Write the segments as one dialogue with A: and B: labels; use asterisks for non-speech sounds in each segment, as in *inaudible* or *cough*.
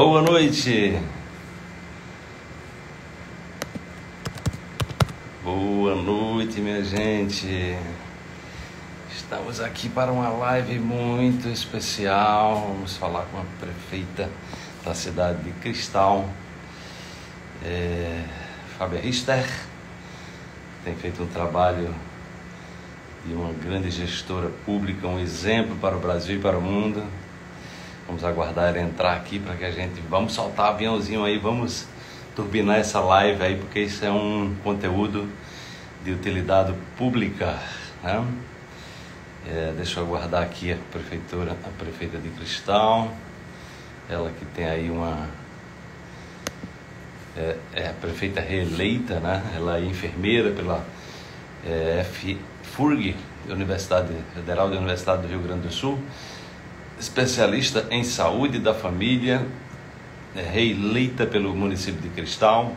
A: Boa noite. Boa noite, minha gente. Estamos aqui para uma live muito especial. Vamos falar com a prefeita da cidade de Cristal, é, Fábia Richter. Tem feito um trabalho de uma grande gestora pública, um exemplo para o Brasil e para o mundo. Vamos aguardar ele entrar aqui para que a gente. Vamos soltar aviãozinho aí, vamos turbinar essa live aí, porque isso é um conteúdo de utilidade pública. Né? É, deixa eu aguardar aqui a prefeitura, a prefeita de Cristal. Ela que tem aí uma. É, é a prefeita reeleita, né? Ela é enfermeira pela é, FURG, Universidade Federal da Universidade do Rio Grande do Sul especialista em saúde da família, é reeleita pelo município de Cristal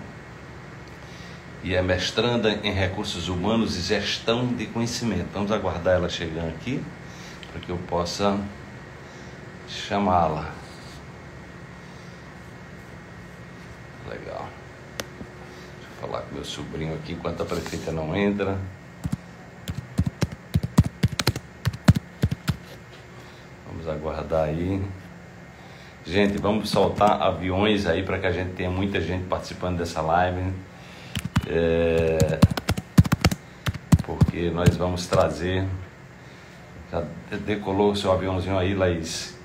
A: e é mestranda em recursos humanos e gestão de conhecimento. Vamos aguardar ela chegando aqui para que eu possa chamá-la. Legal. Deixa eu falar com meu sobrinho aqui enquanto a prefeita não entra. Vamos aguardar aí. Gente, vamos soltar aviões aí para que a gente tenha muita gente participando dessa live. É... Porque nós vamos trazer. Já decolou o seu aviãozinho aí, Laís?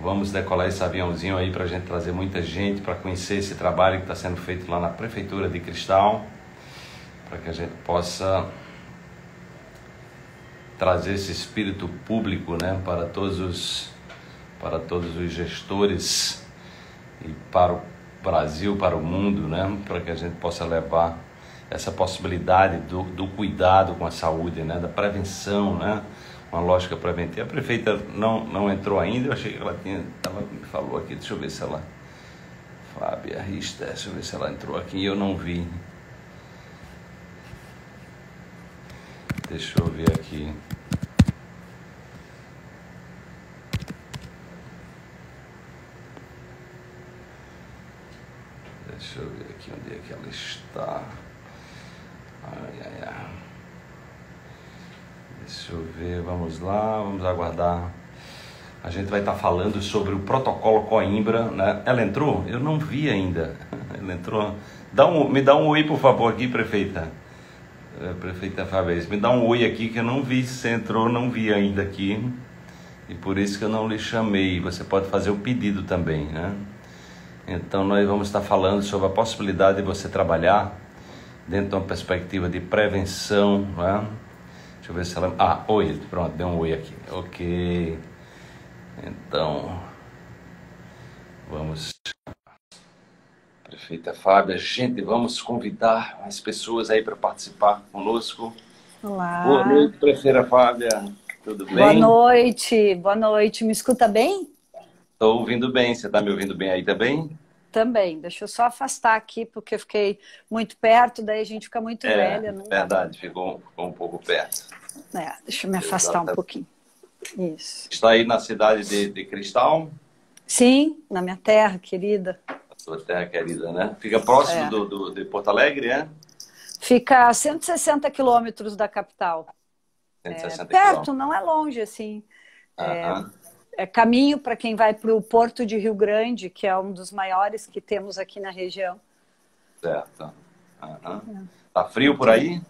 A: Vamos decolar esse aviãozinho aí para a gente trazer muita gente para conhecer esse trabalho que está sendo feito lá na Prefeitura de Cristal, para que a gente possa trazer esse espírito público né, para, todos os, para todos os gestores e para o Brasil, para o mundo, né, para que a gente possa levar essa possibilidade do, do cuidado com a saúde, né, da prevenção, né, uma lógica preventiva. A prefeita não, não entrou ainda, eu achei que ela tinha, ela me falou aqui, deixa eu ver se ela, Fábia Richter, deixa eu ver se ela entrou aqui eu não vi. Deixa eu ver aqui. Deixa eu ver aqui onde é que ela está. Ai, ai, ai. Deixa eu ver, vamos lá, vamos aguardar. A gente vai estar falando sobre o protocolo Coimbra, né? Ela entrou? Eu não vi ainda. *laughs* Ela entrou. Dá um, me dá um oi, por favor, aqui, prefeita. É, prefeita Fabrício, me dá um oi aqui que eu não vi se entrou, não vi ainda aqui. E por isso que eu não lhe chamei. Você pode fazer o pedido também, né? Então nós vamos estar falando sobre a possibilidade de você trabalhar dentro de uma perspectiva de prevenção, né? Deixa eu ver se ela... Ah, oi, pronto, deu um oi aqui. Ok. Então, vamos Prefeita Fábia, gente, vamos convidar mais pessoas aí para participar conosco.
B: Olá.
A: Boa noite, prefeita Fábia. Tudo bem?
B: Boa noite, boa noite. Me escuta bem?
A: Estou ouvindo bem. Você está me ouvindo bem aí também?
B: Também. Deixa eu só afastar aqui, porque eu fiquei muito perto, daí a gente fica muito
A: é,
B: velha. Não
A: verdade, ficou, ficou, um pouco perto.
B: É, deixa eu me afastar Exatamente. um pouquinho. Isso.
A: Está aí na cidade de, de Cristal?
B: Sim, na minha terra querida
A: sua terra querida, né? Fica próximo é. do, do, de Porto Alegre, é?
B: Fica a 160 quilômetros da capital.
A: 160
B: é, perto, não é longe, assim. Uh -huh. É, caminho para quem vai para o Porto de Rio Grande, que é um dos maiores que temos aqui na região.
A: Certo. Uh -huh. Tá frio por aí?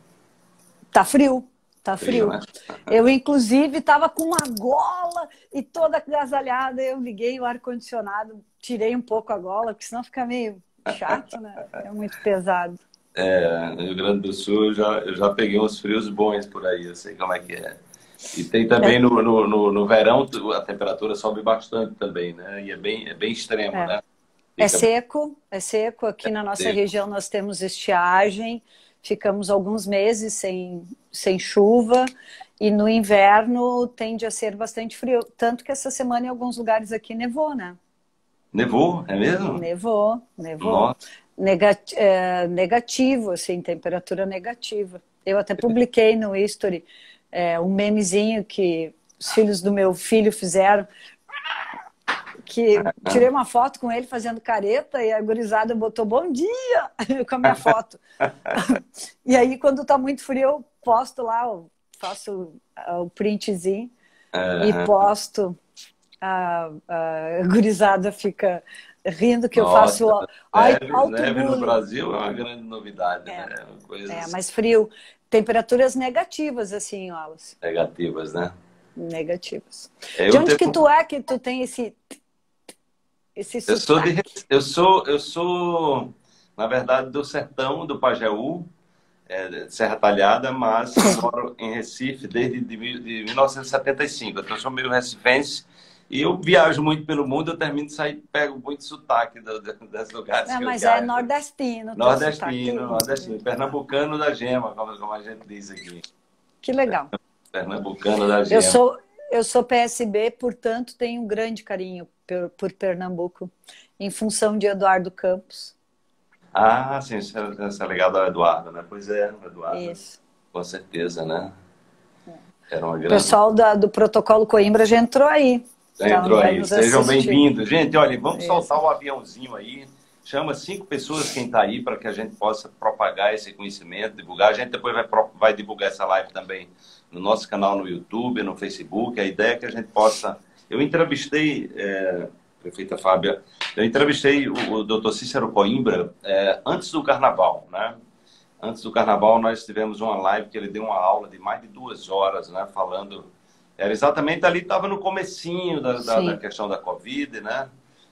B: Tá frio. Tá frio. frio. Né? Eu, inclusive, estava com uma gola e toda agasalhada. Eu liguei o ar-condicionado tirei um pouco a gola, porque senão fica meio chato, né? *laughs* É muito pesado.
A: É, no Rio Grande do Sul eu já, eu já peguei uns frios bons por aí, eu sei como é que é. E tem também é. no, no, no, no, verão a temperatura sobe bastante também, né? E é bem, é bem extremo, é. né?
B: É Fica... É seco, é seco. Aqui na nossa seco. região nós temos estiagem, ficamos alguns meses sem, sem chuva e no inverno tende a ser bastante frio. Tanto que essa semana em alguns lugares aqui nevou, né?
A: Nevou, é mesmo?
B: Nevou, nevou. Negat é, negativo, assim, temperatura negativa. Eu até *laughs* publiquei no History é, um memezinho que os filhos do meu filho fizeram, que tirei uma foto com ele fazendo careta e a gurizada botou bom dia *laughs* com a minha foto. *laughs* e aí, quando tá muito frio, eu posto lá, eu faço o printzinho uhum. e posto. A, a gurizada fica rindo que Nossa, eu faço
A: neve, alto neve no Brasil é uma grande novidade, é, né?
B: Coisa é, mais frio. Temperaturas negativas, assim, Wallace.
A: Negativas, né?
B: Negativas. Eu de onde que tu é que tu tem esse esse
A: eu sou, de, eu sou eu sou na verdade do sertão do Pajeú, é, Serra Talhada, mas moro em Recife desde de, de 1975. Então eu sou meio recifense e eu viajo muito pelo mundo, eu termino de sair, pego muito sotaque do, do, das lugares.
B: Não, mas é nordestino.
A: Nordestino, nordestino. Pernambucano da gema, como, a gente diz aqui.
B: Que legal.
A: Pernambucano da gema.
B: Eu sou, eu sou PSB, portanto, tenho um grande carinho por, por Pernambuco, em função de Eduardo Campos.
A: Ah, sim, isso é, é legal do Eduardo, né? Pois é, Eduardo. Isso. Com certeza, né?
B: É. Era uma grande... O pessoal
A: da,
B: do protocolo Coimbra já entrou aí.
A: Já entrou aí. Sejam bem-vindos. Gente, olha, vamos Isso. soltar o aviãozinho aí. Chama cinco pessoas quem está aí para que a gente possa propagar esse conhecimento, divulgar. A gente depois vai, vai divulgar essa live também no nosso canal no YouTube, no Facebook. A ideia é que a gente possa. Eu entrevistei, é, prefeita Fábia, eu entrevistei o, o doutor Cícero Coimbra é, antes do carnaval, né? Antes do carnaval, nós tivemos uma live que ele deu uma aula de mais de duas horas, né? Falando era exatamente ali, estava no comecinho da, da, da, questão da Covid, né?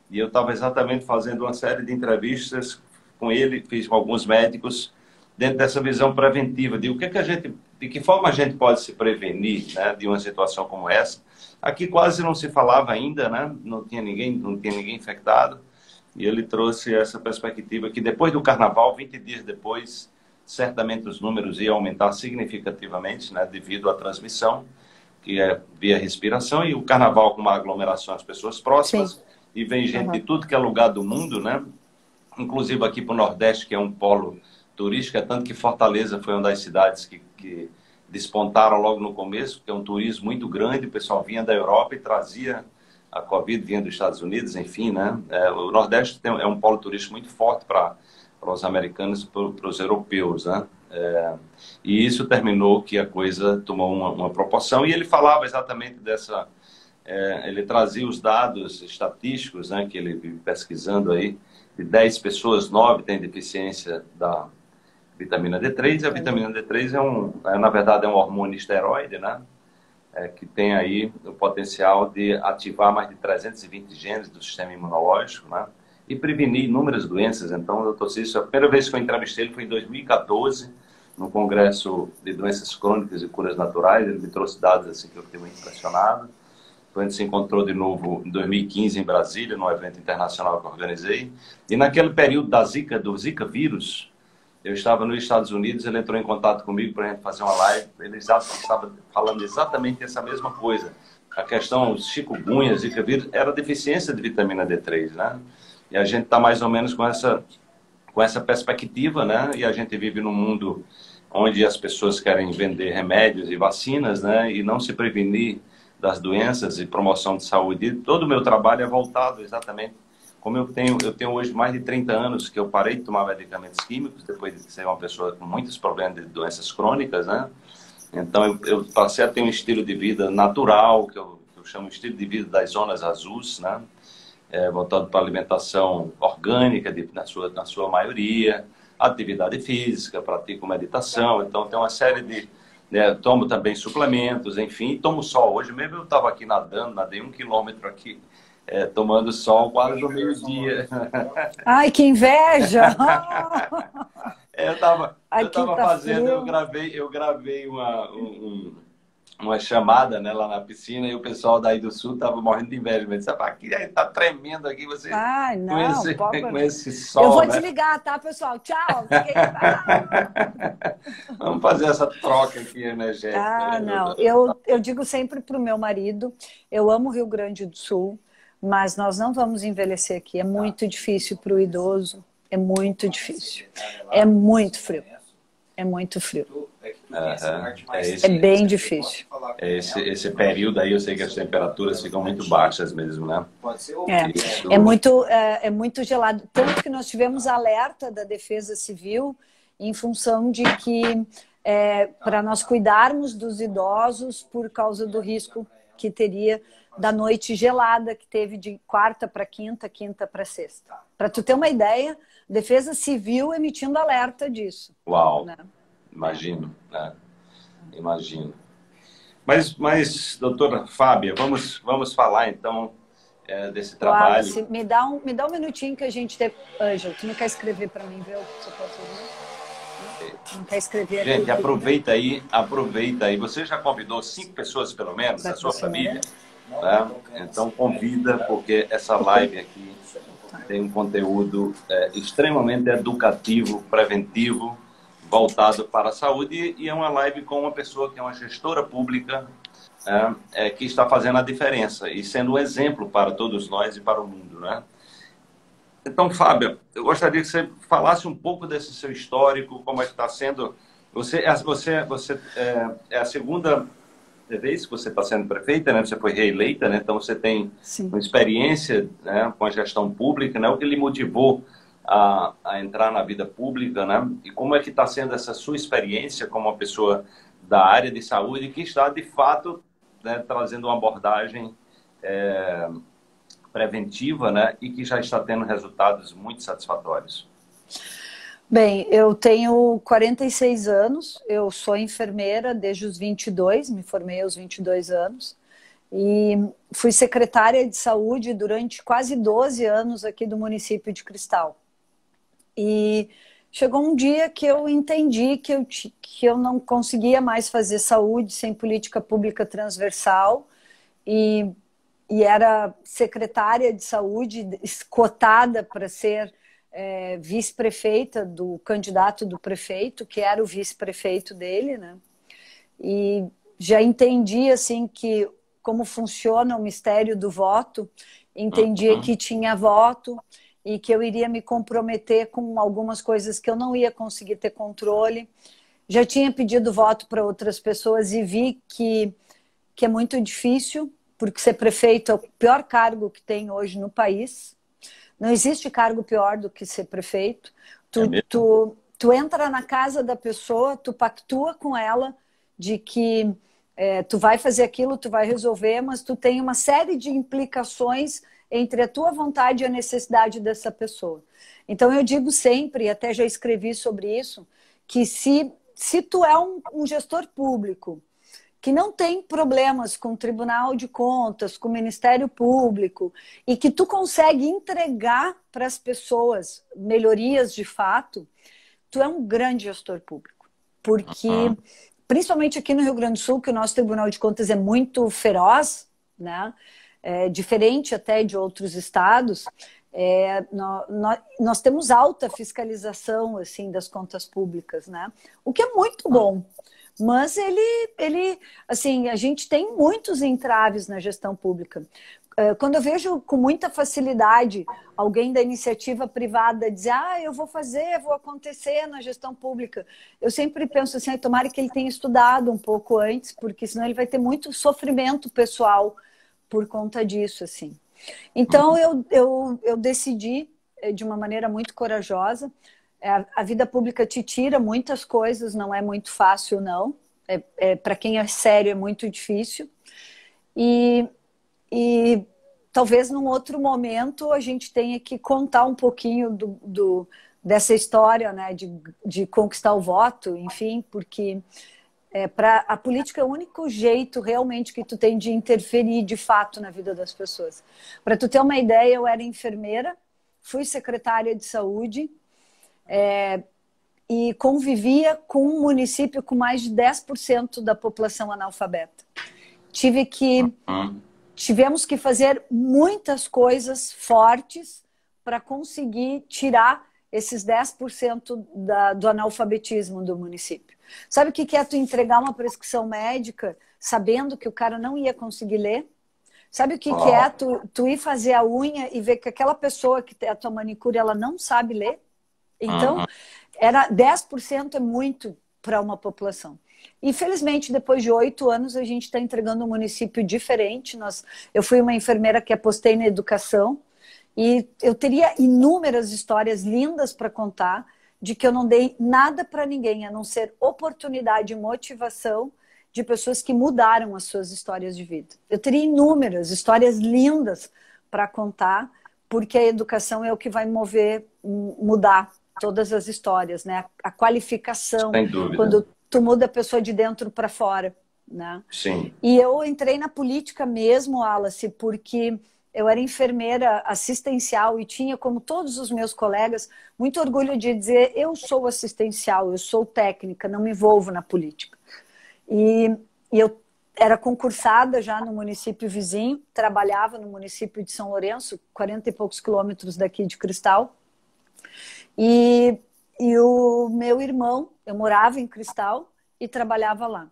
A: E eu estava exatamente fazendo uma série de entrevistas com ele, fiz com alguns médicos, dentro dessa visão preventiva de o que, que a gente, de que forma a gente pode se prevenir, né, de uma situação como essa. Aqui quase não se falava ainda, né? Não tinha ninguém, não tinha ninguém infectado. E ele trouxe essa perspectiva que depois do carnaval, 20 dias depois, certamente os números iam aumentar significativamente, né, devido à transmissão que é via respiração, e o carnaval com uma aglomeração das pessoas próximas, Sim. e vem gente uhum. de tudo que é lugar do mundo, né? Inclusive aqui para o Nordeste, que é um polo turístico, é tanto que Fortaleza foi uma das cidades que, que despontaram logo no começo, que é um turismo muito grande, o pessoal vinha da Europa e trazia a Covid, vinha dos Estados Unidos, enfim, né? É, o Nordeste tem, é um polo turístico muito forte para os americanos e para os europeus, né? É, e isso terminou que a coisa tomou uma, uma proporção e ele falava exatamente dessa. É, ele trazia os dados estatísticos né, que ele vive pesquisando aí. De 10 pessoas, 9 têm deficiência da vitamina D3. E a vitamina D3 é um, é, na verdade, é um hormônio esteroide, né? É, que tem aí o potencial de ativar mais de 320 genes do sistema imunológico, né? E prevenir inúmeras doenças. Então, doutor Cícero, a primeira vez que eu entrevistei ele foi em 2014 no Congresso de Doenças Crônicas e Curas Naturais, ele me trouxe dados assim que eu fiquei muito impressionado. A gente se encontrou de novo em 2015 em Brasília, num evento internacional que organizei. E naquele período da Zika, do Zika vírus, eu estava nos Estados Unidos, ele entrou em contato comigo para a gente fazer uma live. Ele estava falando exatamente essa mesma coisa. A questão chikungunya, Zika vírus, era deficiência de vitamina D3, né? E a gente está mais ou menos com essa com essa perspectiva, né? E a gente vive num mundo onde as pessoas querem vender remédios e vacinas, né? E não se prevenir das doenças e promoção de saúde. E todo o meu trabalho é voltado exatamente como eu tenho, eu tenho hoje mais de 30 anos que eu parei de tomar medicamentos químicos depois de ser uma pessoa com muitos problemas de doenças crônicas, né? Então eu, eu passei a ter um estilo de vida natural, que eu, eu chamo de estilo de vida das zonas azuis, né? é, voltado para alimentação orgânica, de, na, sua, na sua maioria, atividade física, pratico meditação, então tem uma série de. Né, tomo também suplementos, enfim, tomo sol. Hoje mesmo eu estava aqui nadando, nadei um quilômetro aqui, é, tomando sol quase no meio-dia. *laughs*
B: Ai, que inveja! *laughs*
A: é, eu estava eu tava fazendo, eu gravei, eu gravei uma, um, uma chamada né, lá na piscina e o pessoal daí do sul tava morrendo de inveja. Mas disse, aqui tá tremendo aqui, você
B: Ai, não, *laughs* com,
A: esse, com esse sol.
B: Eu vou
A: né?
B: desligar, tá, pessoal? Tchau. *laughs*
A: Vamos fazer essa troca aqui energética.
B: Ah, não. Eu, eu digo sempre pro meu marido, eu amo o Rio Grande do Sul, mas nós não vamos envelhecer aqui. É muito difícil para o idoso. É muito difícil. É muito frio. É muito frio.
A: É, é,
B: esse, é bem difícil.
A: É esse, esse período aí eu sei que as temperaturas ficam muito baixas mesmo, né?
B: É, é, muito, é, é muito gelado. Tanto que nós tivemos alerta da Defesa Civil em função de que é, para nós cuidarmos dos idosos por causa do risco que teria da noite gelada que teve de quarta para quinta, quinta para sexta. Para tu ter uma ideia, Defesa Civil emitindo alerta disso.
A: Uau! Né? Imagino, né? Imagino. Mas, mas, doutora Fábia, vamos, vamos falar então é, desse trabalho.
B: Claro, me, dá um, me dá um minutinho que a gente tem. Ângelo, tu não quer escrever para mim, viu? Não quer escrever
A: Gente, aproveita aí, aproveita aí. Você já convidou cinco pessoas, pelo menos, da sua família? Né? Então convida, porque essa live aqui tem um conteúdo é, extremamente educativo, preventivo, voltado para a saúde e é uma live com uma pessoa que é uma gestora pública é, é, que está fazendo a diferença e sendo um exemplo para todos nós e para o mundo, né? Então, Fábio, eu gostaria que você falasse um pouco desse seu histórico, como é que está sendo. Você, é, você, você é, é a segunda vez que você está sendo prefeita, né? Você foi reeleita, né? Então você tem Sim. uma experiência né, com a gestão pública, né? O que lhe motivou a, a entrar na vida pública, né? E como é que está sendo essa sua experiência como uma pessoa da área de saúde que está de fato né, trazendo uma abordagem é, preventiva, né? E que já está tendo resultados muito satisfatórios.
B: Bem, eu tenho 46 anos, eu sou enfermeira desde os 22, me formei aos 22 anos e fui secretária de saúde durante quase 12 anos aqui do município de Cristal. E chegou um dia que eu entendi que eu, que eu não conseguia mais fazer saúde sem política pública transversal e, e era secretária de saúde cotada para ser é, vice-prefeita do candidato do prefeito, que era o vice-prefeito dele, né? E já entendi assim que como funciona o mistério do voto, entendia uhum. que tinha voto e que eu iria me comprometer com algumas coisas que eu não ia conseguir ter controle. Já tinha pedido voto para outras pessoas e vi que, que é muito difícil, porque ser prefeito é o pior cargo que tem hoje no país. Não existe cargo pior do que ser prefeito. Tu, é tu, tu entra na casa da pessoa, tu pactua com ela de que é, tu vai fazer aquilo, tu vai resolver, mas tu tem uma série de implicações entre a tua vontade e a necessidade dessa pessoa. Então eu digo sempre, até já escrevi sobre isso, que se, se tu é um, um gestor público que não tem problemas com o Tribunal de Contas, com o Ministério Público, e que tu consegue entregar para as pessoas melhorias de fato, tu é um grande gestor público. Porque, uhum. principalmente aqui no Rio Grande do Sul, que o nosso Tribunal de Contas é muito feroz, né? É, diferente até de outros estados, é, nós, nós, temos alta fiscalização assim das contas públicas, né? O que é muito bom. Mas ele, ele, assim, a gente tem muitos entraves na gestão pública. É, quando eu vejo com muita facilidade alguém da iniciativa privada dizer, ah, eu vou fazer, vou acontecer na gestão pública, eu sempre penso assim, tomara que ele tenha estudado um pouco antes, porque senão ele vai ter muito sofrimento pessoal por conta disso, assim. Então eu, eu, eu decidi eh, de uma maneira muito corajosa. É, a vida pública te tira muitas coisas, não é muito fácil, não. É, é Para quem é sério, é muito difícil. E, e talvez num outro momento a gente tenha que contar um pouquinho do, do dessa história né, de, de conquistar o voto, enfim, porque é, para a política é o único jeito realmente que tu tem de interferir de fato na vida das pessoas. Para tu ter uma ideia, eu era enfermeira, fui secretária de saúde é, e convivia com um município com mais de 10% da população analfabeta. Tive que tivemos que fazer muitas coisas fortes para conseguir tirar esses 10% da, do analfabetismo do município. Sabe o que é tu entregar uma prescrição médica sabendo que o cara não ia conseguir ler? Sabe o que, oh. que é tu, tu ir fazer a unha e ver que aquela pessoa que tem a tua manicure, ela não sabe ler? Então, uhum. era 10% é muito para uma população. Infelizmente, depois de oito anos, a gente está entregando um município diferente. Nós, eu fui uma enfermeira que apostei na educação e eu teria inúmeras histórias lindas para contar de que eu não dei nada para ninguém, a não ser oportunidade e motivação de pessoas que mudaram as suas histórias de vida. Eu teria inúmeras histórias lindas para contar, porque a educação é o que vai mover, mudar todas as histórias, né? A qualificação, quando tu muda a pessoa de dentro para fora, né?
A: Sim.
B: E eu entrei na política mesmo, Alice, porque eu era enfermeira assistencial e tinha, como todos os meus colegas, muito orgulho de dizer: eu sou assistencial, eu sou técnica, não me envolvo na política. E, e eu era concursada já no município vizinho, trabalhava no município de São Lourenço, 40 e poucos quilômetros daqui de Cristal. E, e o meu irmão, eu morava em Cristal e trabalhava lá.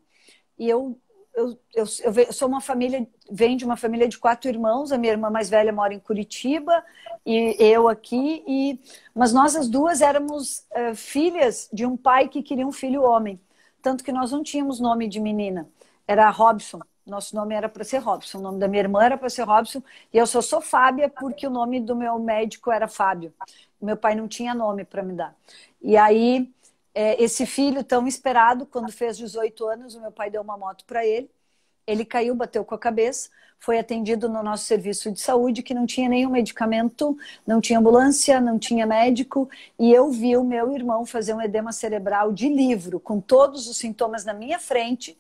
B: E eu, eu, eu, eu, sou uma família, venho de uma família de quatro irmãos, a minha irmã mais velha mora em Curitiba e eu aqui, e, mas nós as duas éramos uh, filhas de um pai que queria um filho homem, tanto que nós não tínhamos nome de menina, era Robson, nosso nome era para ser Robson, o nome da minha irmã era para ser Robson, e eu só sou Fábia porque o nome do meu médico era Fábio. Meu pai não tinha nome para me dar. E aí, é, esse filho tão esperado, quando fez 18 anos, o meu pai deu uma moto para ele. Ele caiu, bateu com a cabeça, foi atendido no nosso serviço de saúde, que não tinha nenhum medicamento, não tinha ambulância, não tinha médico, e eu vi o meu irmão fazer um edema cerebral de livro, com todos os sintomas na minha frente,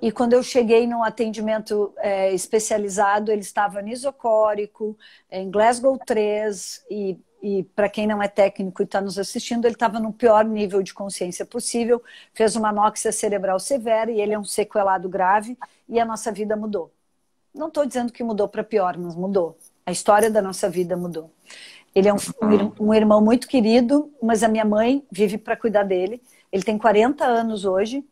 B: e quando eu cheguei no atendimento é, especializado, ele estava nisocórico, em Glasgow 3, e, e para quem não é técnico e está nos assistindo, ele estava no pior nível de consciência possível, fez uma anóxia cerebral severa e ele é um sequelado grave, e a nossa vida mudou. Não estou dizendo que mudou para pior, mas mudou. A história da nossa vida mudou. Ele é um, um, irmão muito querido, mas a minha mãe vive para cuidar dele. Ele tem 40 anos hoje,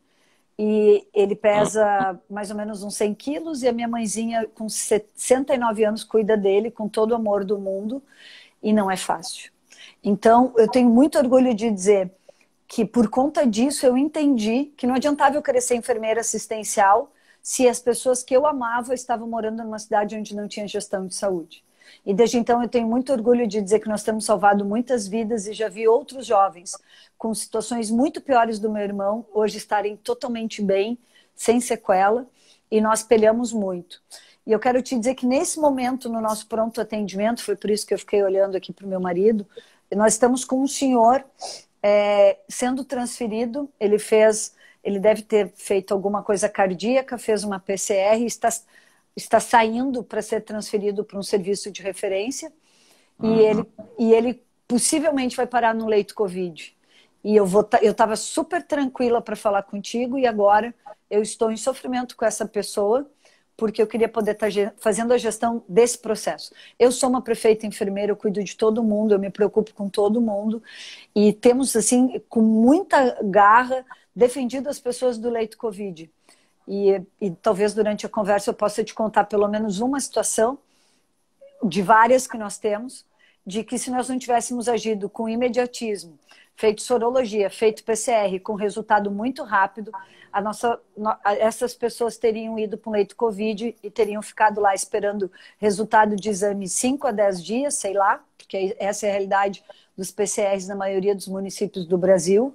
B: e ele pesa mais ou menos uns 100 quilos e a minha mãezinha com 69 anos cuida dele com todo o amor do mundo e não é fácil. Então, eu tenho muito orgulho de dizer que por conta disso eu entendi que não adiantava eu ser enfermeira assistencial se as pessoas que eu amava estavam morando numa cidade onde não tinha gestão de saúde. E desde então eu tenho muito orgulho de dizer que nós temos salvado muitas vidas e já vi outros jovens com situações muito piores do meu irmão hoje estarem totalmente bem, sem sequela, e nós peleamos muito. E eu quero te dizer que nesse momento, no nosso pronto atendimento, foi por isso que eu fiquei olhando aqui para o meu marido, nós estamos com um senhor é, sendo transferido, ele fez, ele deve ter feito alguma coisa cardíaca, fez uma PCR, está está saindo para ser transferido para um serviço de referência uhum. e, ele, e ele possivelmente vai parar no leito Covid. E eu vou eu estava super tranquila para falar contigo e agora eu estou em sofrimento com essa pessoa porque eu queria poder estar tá fazendo a gestão desse processo. Eu sou uma prefeita enfermeira, eu cuido de todo mundo, eu me preocupo com todo mundo e temos assim com muita garra defendido as pessoas do leito Covid. E, e talvez durante a conversa eu possa te contar pelo menos uma situação de várias que nós temos, de que se nós não tivéssemos agido com imediatismo, feito sorologia, feito PCR, com resultado muito rápido, a nossa, essas pessoas teriam ido para um leito Covid e teriam ficado lá esperando resultado de exame 5 a 10 dias, sei lá, porque essa é a realidade dos PCRs na maioria dos municípios do Brasil.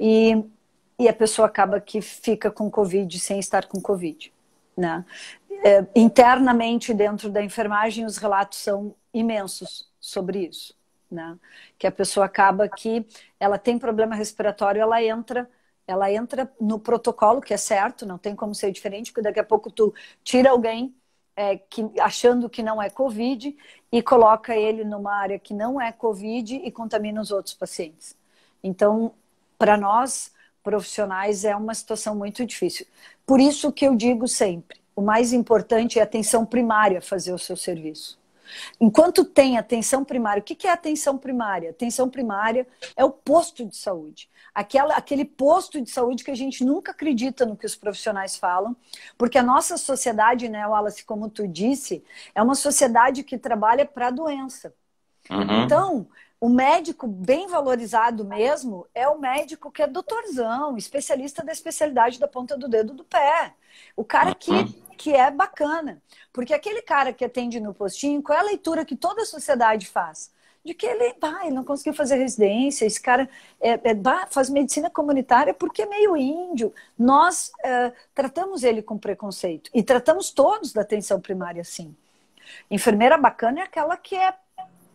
B: E e a pessoa acaba que fica com Covid sem estar com Covid. Né? É, internamente, dentro da enfermagem, os relatos são imensos sobre isso. Né? Que a pessoa acaba que ela tem problema respiratório, ela entra, ela entra no protocolo, que é certo, não tem como ser diferente, porque daqui a pouco tu tira alguém é, que, achando que não é Covid e coloca ele numa área que não é Covid e contamina os outros pacientes. Então, para nós, profissionais é uma situação muito difícil. Por isso que eu digo sempre, o mais importante é a atenção primária fazer o seu serviço. Enquanto tem atenção primária, o que é atenção primária? Atenção primária é o posto de saúde. Aquela, aquele posto de saúde que a gente nunca acredita no que os profissionais falam, porque a nossa sociedade, né, Wallace, como tu disse, é uma sociedade que trabalha para a doença. Uhum. Então, o médico bem valorizado mesmo é o médico que é doutorzão, especialista da especialidade da ponta do dedo do pé. O cara que, uhum. que é bacana. Porque aquele cara que atende no postinho, qual é a leitura que toda a sociedade faz? De que ele, bah, ele não conseguiu fazer residência, esse cara é, é, bah, faz medicina comunitária porque é meio índio. Nós é, tratamos ele com preconceito. E tratamos todos da atenção primária assim. Enfermeira bacana é aquela que é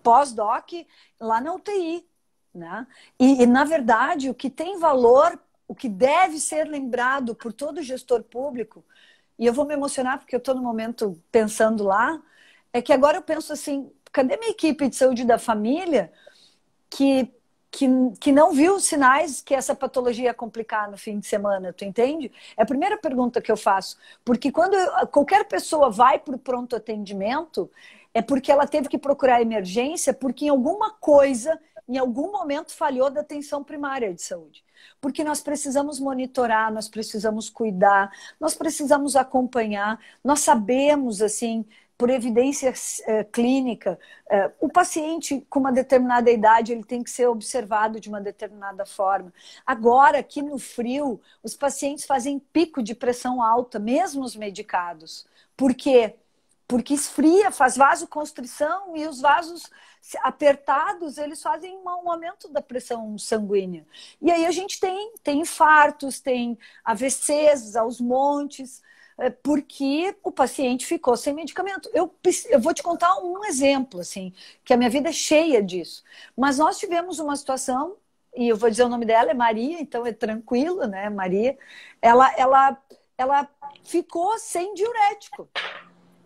B: pós-doc lá na UTI. Né? E, e, na verdade, o que tem valor, o que deve ser lembrado por todo gestor público, e eu vou me emocionar porque eu estou no momento pensando lá, é que agora eu penso assim: cadê minha equipe de saúde da família que, que, que não viu sinais que essa patologia ia complicar no fim de semana? Tu entende? É a primeira pergunta que eu faço. Porque quando eu, qualquer pessoa vai para o pronto atendimento, é porque ela teve que procurar emergência porque em alguma coisa, em algum momento falhou da atenção primária de saúde. Porque nós precisamos monitorar, nós precisamos cuidar, nós precisamos acompanhar, nós sabemos assim, por evidência eh, clínica, eh, o paciente com uma determinada idade ele tem que ser observado de uma determinada forma. Agora, aqui no frio, os pacientes fazem pico de pressão alta, mesmo os medicados. Por quê? porque esfria, faz vasoconstrição e os vasos apertados, eles fazem um aumento da pressão sanguínea. E aí a gente tem, tem infartos, tem AVCs aos montes, é, porque o paciente ficou sem medicamento. Eu, eu vou te contar um exemplo, assim, que a minha vida é cheia disso. Mas nós tivemos uma situação, e eu vou dizer o nome dela, é Maria, então é tranquilo, né, Maria. Ela, ela, ela ficou sem diurético.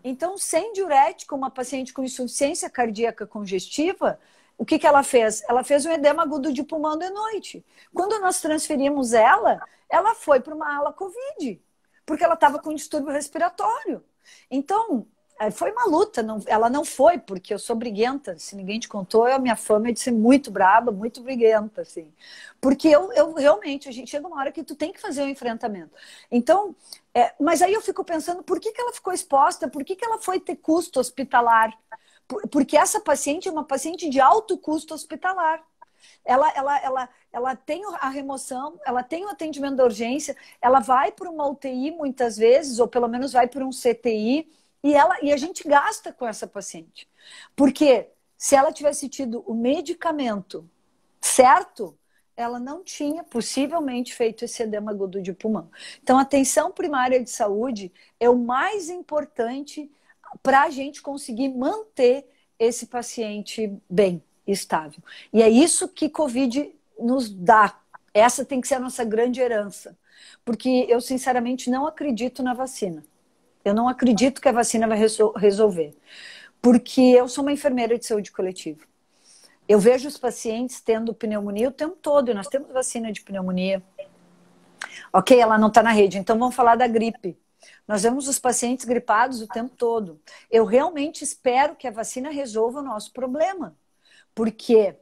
B: Então, sem diurético, uma paciente com insuficiência cardíaca congestiva, o que, que ela fez? Ela fez um edema agudo de pulmão de noite. Quando nós transferimos ela, ela foi para uma ala COVID, porque ela estava com distúrbio respiratório. Então, foi uma luta, não, ela não foi, porque eu sou briguenta, se ninguém te contou, a minha fama é de ser muito braba, muito briguenta, assim. Porque eu, eu realmente, a gente chega uma hora que tu tem que fazer o um enfrentamento. Então, é, mas aí eu fico pensando, por que, que ela ficou exposta? Por que, que ela foi ter custo hospitalar? porque essa paciente é uma paciente de alto custo hospitalar. Ela, ela, ela, ela tem a remoção, ela tem o atendimento da urgência, ela vai para uma UTI muitas vezes, ou pelo menos vai para um CTI, e, ela, e a gente gasta com essa paciente. Porque se ela tivesse tido o medicamento certo, ela não tinha possivelmente feito esse edema agudo de pulmão. Então, a atenção primária de saúde é o mais importante para a gente conseguir manter esse paciente bem, estável. E é isso que Covid nos dá. Essa tem que ser a nossa grande herança. Porque eu, sinceramente, não acredito na vacina. Eu não acredito que a vacina vai resolver. Porque eu sou uma enfermeira de saúde coletiva. Eu vejo os pacientes tendo pneumonia o tempo todo, e nós temos vacina de pneumonia. Ok, ela não está na rede, então vamos falar da gripe. Nós vemos os pacientes gripados o tempo todo. Eu realmente espero que a vacina resolva o nosso problema. Por quê?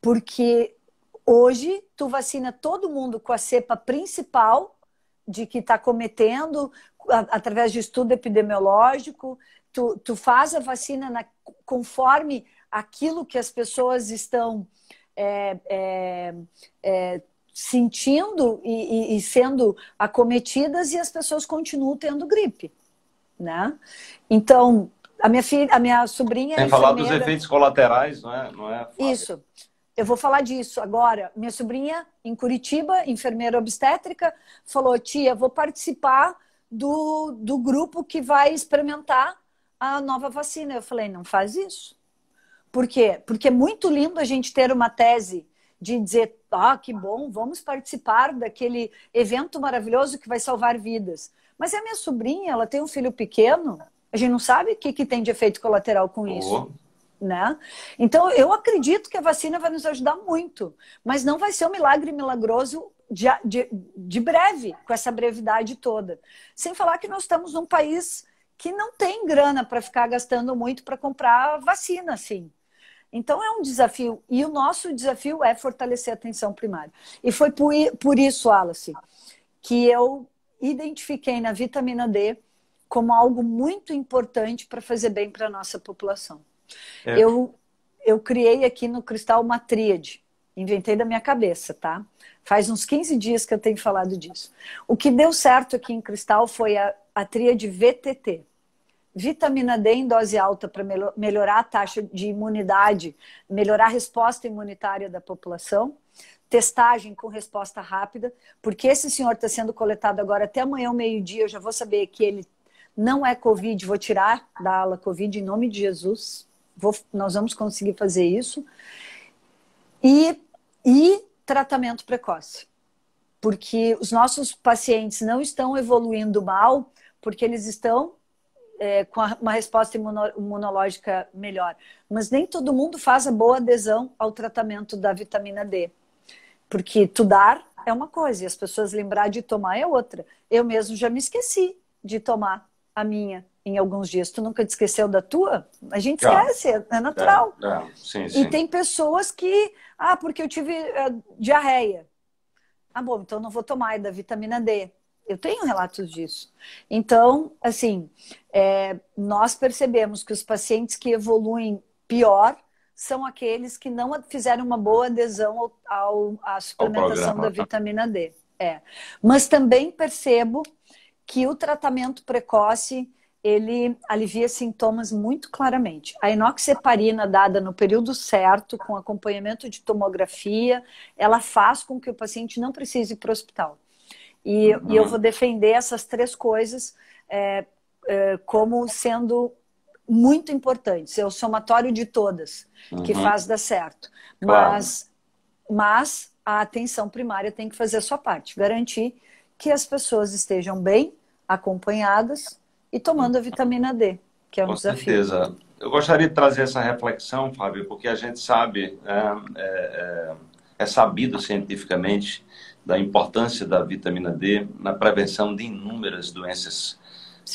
B: Porque hoje tu vacina todo mundo com a cepa principal de que está cometendo através de estudo epidemiológico, tu, tu faz a vacina na, conforme aquilo que as pessoas estão é, é, é, sentindo e, e, sendo acometidas e as pessoas continuam tendo gripe, né? Então, a minha filha, a minha sobrinha...
A: Tem falar dos efeitos colaterais, não é? Não é
B: Isso. Eu vou falar disso agora. Minha sobrinha, em Curitiba, enfermeira obstétrica, falou: tia, vou participar do, do grupo que vai experimentar a nova vacina. Eu falei: não faz isso. Por quê? Porque é muito lindo a gente ter uma tese de dizer: ah, que bom, vamos participar daquele evento maravilhoso que vai salvar vidas. Mas a minha sobrinha, ela tem um filho pequeno, a gente não sabe o que, que tem de efeito colateral com isso né? Então, eu acredito que a vacina vai nos ajudar muito, mas não vai ser um milagre milagroso de, de, de breve, com essa brevidade toda. Sem falar que nós estamos num país que não tem grana para ficar gastando muito para comprar vacina, assim. Então é um desafio. E o nosso desafio é fortalecer a atenção primária. E foi por, isso, Alice, que eu identifiquei na vitamina D como algo muito importante para fazer bem para a nossa população. É. Eu, eu criei aqui no Cristal uma tríade. Inventei da minha cabeça, tá? Faz uns 15 dias que eu tenho falado disso. O que deu certo aqui em Cristal foi a, a tríade VTT. Vitamina D em dose alta para melhorar a taxa de imunidade, melhorar a resposta imunitária da população. Testagem com resposta rápida, porque esse senhor está sendo coletado agora até amanhã, meio-dia. Eu já vou saber que ele não é Covid, vou tirar da ala Covid em nome de Jesus. Vou, nós vamos conseguir fazer isso. E, e tratamento precoce. Porque os nossos pacientes não estão evoluindo mal, porque eles estão é, com uma resposta imunológica melhor. Mas nem todo mundo faz a boa adesão ao tratamento da vitamina D. Porque tu dar é uma coisa e as pessoas lembrar de tomar é outra. Eu mesmo já me esqueci de tomar a minha em alguns dias. Tu nunca te esqueceu da tua? A gente esquece, é, é natural. É, é. Sim, sim. E tem pessoas que, ah, porque eu tive uh, diarreia. Ah, bom, então não vou tomar, é da vitamina D. Eu tenho relatos disso. Então, assim, é, nós percebemos que os pacientes que evoluem pior são aqueles que não fizeram uma boa adesão ao, ao à suplementação da vitamina D. É. Mas também percebo que o tratamento precoce ele alivia sintomas muito claramente. A inoxeparina dada no período certo, com acompanhamento de tomografia, ela faz com que o paciente não precise ir para o hospital. E, uhum. e, eu vou defender essas três coisas é, é, como sendo muito importantes. É o somatório de todas uhum. que faz dar certo. Mas, claro. mas a atenção primária tem que fazer a sua parte, garantir que as pessoas estejam bem acompanhadas e tomando a vitamina D, que é um Com desafio.
A: certeza. Eu gostaria de trazer essa reflexão, Fábio, porque a gente sabe, é, é, é, é sabido cientificamente da importância da vitamina D na prevenção de inúmeras doenças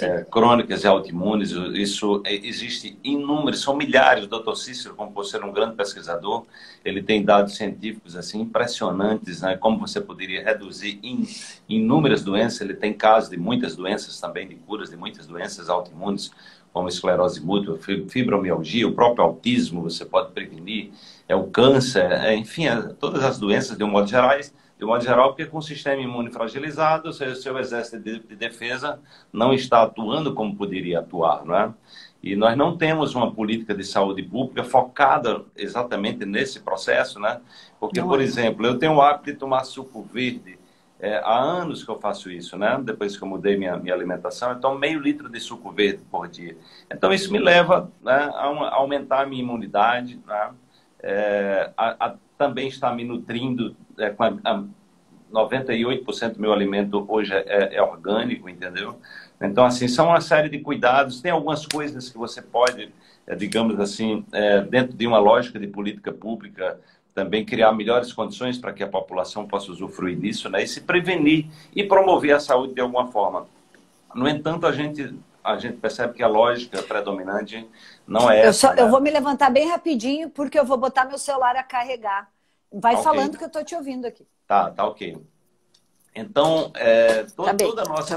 A: é, crônicas e autoimunes. Isso é, existe inúmeros, são milhares. O Dr. Cícero, como por ser um grande pesquisador, ele tem dados científicos assim impressionantes, né? Como você poderia reduzir in, inúmeras doenças. Ele tem casos de muitas doenças também, de curas de muitas doenças autoimunes, como esclerose múltipla, fibromialgia, o próprio autismo. Você pode prevenir, é o câncer, é, enfim, é, todas as doenças de um modo geral de modo geral, porque com o sistema imune fragilizado, o seu, seu exército de, de, defesa não está atuando como poderia atuar, não é? E nós não temos uma política de saúde pública focada exatamente nesse processo, né? Porque, não por é. exemplo, eu tenho o hábito de tomar suco verde. É, há anos que eu faço isso, né? Depois que eu mudei minha, minha alimentação, eu tomo meio litro de suco verde por dia. Então, isso me leva né, a, uma, a aumentar a minha imunidade, né? É, a, a, também estar me nutrindo é, com a, a 98% do meu alimento hoje é, é, é, orgânico, entendeu? Então, assim, são uma série de cuidados. Tem algumas coisas que você pode, é, digamos assim, é, dentro de uma lógica de política pública, também criar melhores condições para que a população possa usufruir disso, né? E se prevenir e promover a saúde de alguma forma. No entanto, a gente a gente percebe que a lógica predominante não é
B: eu
A: essa.
B: Só, né? Eu vou me levantar bem rapidinho porque eu vou botar meu celular a carregar. Vai tá falando okay. que eu estou te ouvindo aqui.
A: Tá, tá ok. Então, é, to, tá toda a nossa,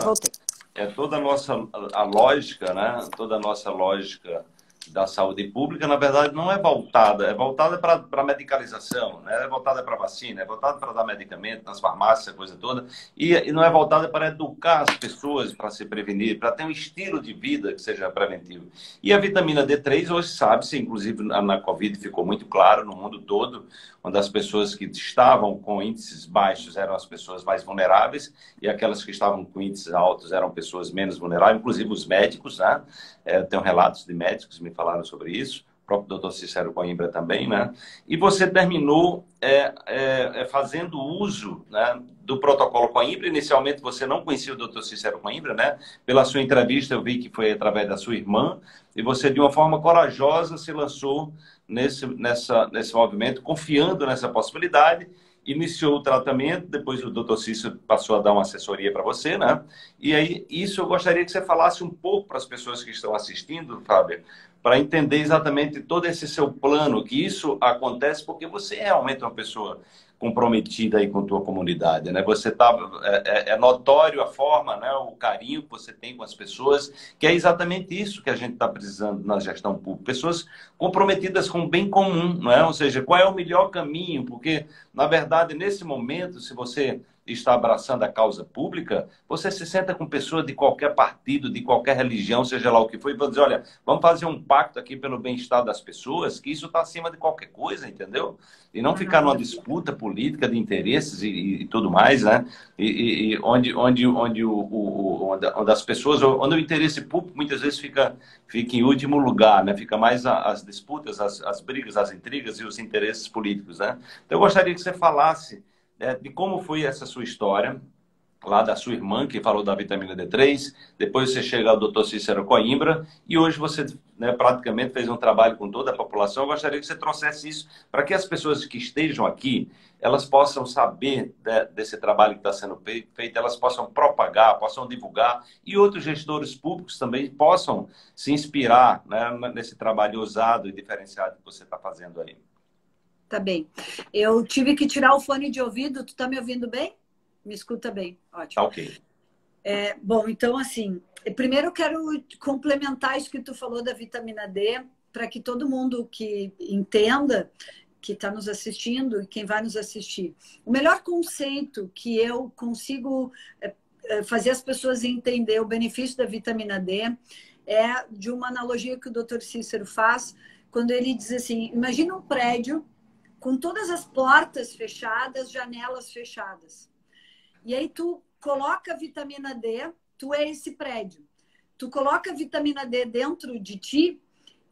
A: é, toda a nossa a lógica, né? Toda a nossa lógica da saúde pública, na verdade, não é voltada, é voltada para a medicalização, né? é voltada para vacina, é voltada para dar medicamento nas farmácias, coisa toda, e, e não é voltada para educar as pessoas para se prevenir, para ter um estilo de vida que seja preventivo. E a vitamina D3, hoje sabe-se, inclusive na, Covid ficou muito claro no mundo todo, uma das pessoas que estavam com índices baixos eram as pessoas mais vulneráveis e aquelas que estavam com índices altos eram pessoas menos vulneráveis, inclusive os médicos, né? É, tenho relatos de médicos que me falaram sobre isso, o próprio doutor Cicero Coimbra também, né? E você terminou é, é, é, fazendo uso né, do protocolo Coimbra. Inicialmente você não conhecia o doutor Cicero Coimbra, né? Pela sua entrevista eu vi que foi através da sua irmã e você de uma forma corajosa se lançou nesse, nessa, nesse movimento, confiando nessa possibilidade, iniciou o tratamento, depois o doutor Cícero passou a dar uma assessoria para você, né? E aí, isso eu gostaria que você falasse um pouco para as pessoas que estão assistindo, Fábio, para entender exatamente todo esse seu plano, que isso acontece porque você é realmente uma pessoa comprometida aí com a tua comunidade, né? Você tá é, é, é, notório a forma, né? O carinho que você tem com as pessoas, que é exatamente isso que a gente está precisando na gestão pública, pessoas comprometidas com o bem comum, não é? Ou seja, qual é o melhor caminho? Porque na verdade nesse momento, se você está abraçando a causa pública, você se senta com pessoas de qualquer partido, de qualquer religião, seja lá o que for, e vai dizer, olha, vamos fazer um pacto aqui pelo bem-estar das pessoas, que isso está acima de qualquer coisa, entendeu? E não ficar numa disputa política de interesses e, e tudo mais, né? E, e, onde, onde, onde, o, o, onde, onde as pessoas, onde o interesse público muitas vezes fica, fica em último lugar, né? Fica mais as disputas, as, as brigas, as intrigas e os interesses políticos, né? Então eu gostaria que você falasse de como foi essa sua história, lá da sua irmã, que falou da vitamina D3, depois você chega ao doutor Cícero Coimbra, e hoje você né, praticamente fez um trabalho com toda a população. Eu gostaria que você trouxesse isso para que as pessoas que estejam aqui, elas possam saber de, desse trabalho que está sendo feito, elas possam propagar, possam divulgar, e outros gestores públicos também possam se inspirar né, nesse trabalho ousado e diferenciado que você está fazendo aí.
B: Tá bem. Eu tive que tirar o fone de ouvido. Tu tá me ouvindo bem? Me escuta bem. Ótimo. Tá
A: ok.
B: É, bom, então, assim, primeiro eu quero complementar isso que tu falou da vitamina D, para que todo mundo que entenda, que está nos assistindo e quem vai nos assistir. O melhor conceito que eu consigo é, é, fazer as pessoas entender o benefício da vitamina D é de uma analogia que o Dr. Cícero faz, quando ele diz assim: imagina um prédio com todas as portas fechadas, janelas fechadas. E aí tu coloca a vitamina D, tu é esse prédio. Tu coloca a vitamina D dentro de ti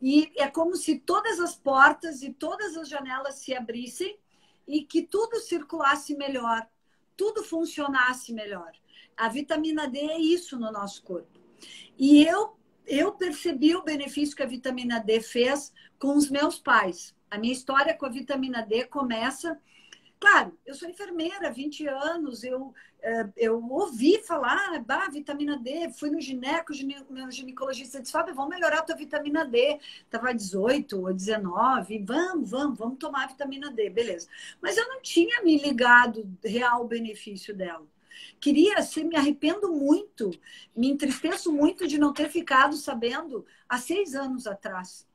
B: e é como se todas as portas e todas as janelas se abrissem e que tudo circulasse melhor, tudo funcionasse melhor. A vitamina D é isso no nosso corpo. E eu eu percebi o benefício que a vitamina D fez com os meus pais. A minha história com a vitamina D começa. Claro, eu sou enfermeira há 20 anos, eu, é, eu ouvi falar, bah, vitamina D, fui no gineco, meu ginecologista disse, Fábio, vamos melhorar a tua vitamina D. Estava 18 ou 19, vamos, vamos, vamos tomar a vitamina D, beleza. Mas eu não tinha me ligado real benefício dela. Queria ser, me arrependo muito, me entristeço muito de não ter ficado sabendo há seis anos atrás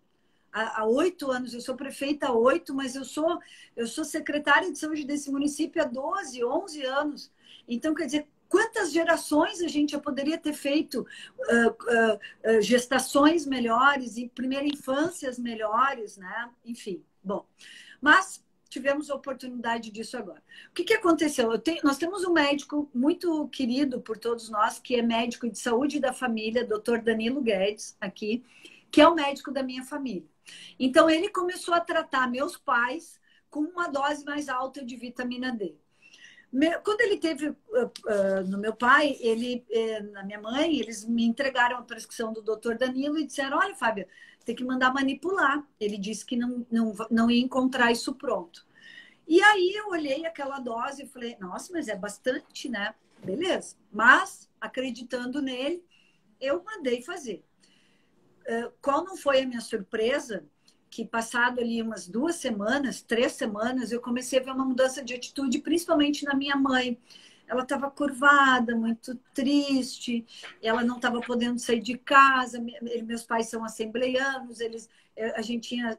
B: há oito anos, eu sou prefeita há oito, mas eu sou, eu sou secretária de saúde desse município há 12, 11 anos. Então, quer dizer, quantas gerações a gente já poderia ter feito uh, uh, gestações melhores e primeira infâncias melhores, né? Enfim, bom. Mas tivemos a oportunidade disso agora. O que, que aconteceu? Tenho, nós temos um médico muito querido por todos nós, que é médico de saúde da família, doutor Danilo Guedes, aqui, que é o médico da minha família. Então, ele começou a tratar meus pais com uma dose mais alta de vitamina D. Quando ele teve uh, uh, no meu pai, ele, uh, na minha mãe, eles me entregaram a prescrição do doutor Danilo e disseram: Olha, Fábio, tem que mandar manipular. Ele disse que não, não, não ia encontrar isso pronto. E aí eu olhei aquela dose e falei: Nossa, mas é bastante, né? Beleza. Mas, acreditando nele, eu mandei fazer. Eh, qual não foi a minha surpresa? Que passado ali umas duas semanas, três semanas, eu comecei a ver uma mudança de atitude, principalmente na minha mãe. Ela estava curvada, muito triste, ela não estava podendo sair de casa. Meus pais são assembleianos, eles, eh, a gente tinha.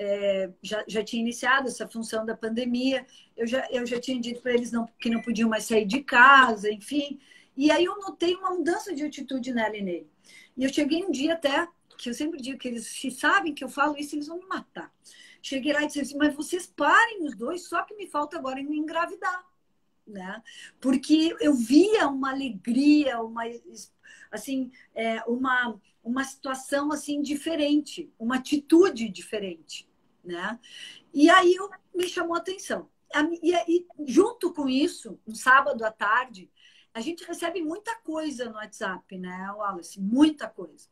B: É, já, já tinha iniciado essa função da pandemia, eu já, eu já tinha dito para eles não, que não podiam mais sair de casa, enfim. E aí eu notei uma mudança de atitude nela e nele. E eu cheguei um dia até, que eu sempre digo que eles, se sabem que eu falo isso, eles vão me matar. Cheguei lá e disse assim, mas vocês parem os dois, só que me falta agora em engravidar. Né? Porque eu via uma alegria, uma assim, é, uma uma situação assim diferente, uma atitude diferente, né? E aí eu, me chamou a atenção. E, e junto com isso, um sábado à tarde, a gente recebe muita coisa no WhatsApp, né, Wallace? Muita coisa.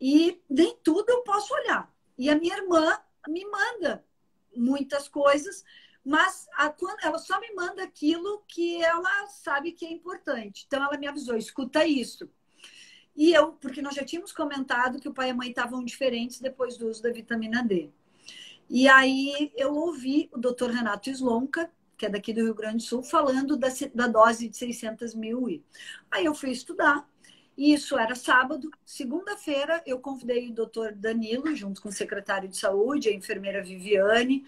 B: E nem tudo eu posso olhar. E a minha irmã me manda muitas coisas, mas a, ela só me manda aquilo que ela sabe que é importante. Então ela me avisou: escuta isso. E eu, porque nós já tínhamos comentado que o pai e a mãe estavam diferentes depois do uso da vitamina D. E aí eu ouvi o doutor Renato Slonka, que é daqui do Rio Grande do Sul, falando da, da dose de 600 mil. Aí eu fui estudar, isso era sábado. Segunda-feira, eu convidei o doutor Danilo, junto com o secretário de saúde, a enfermeira Viviane,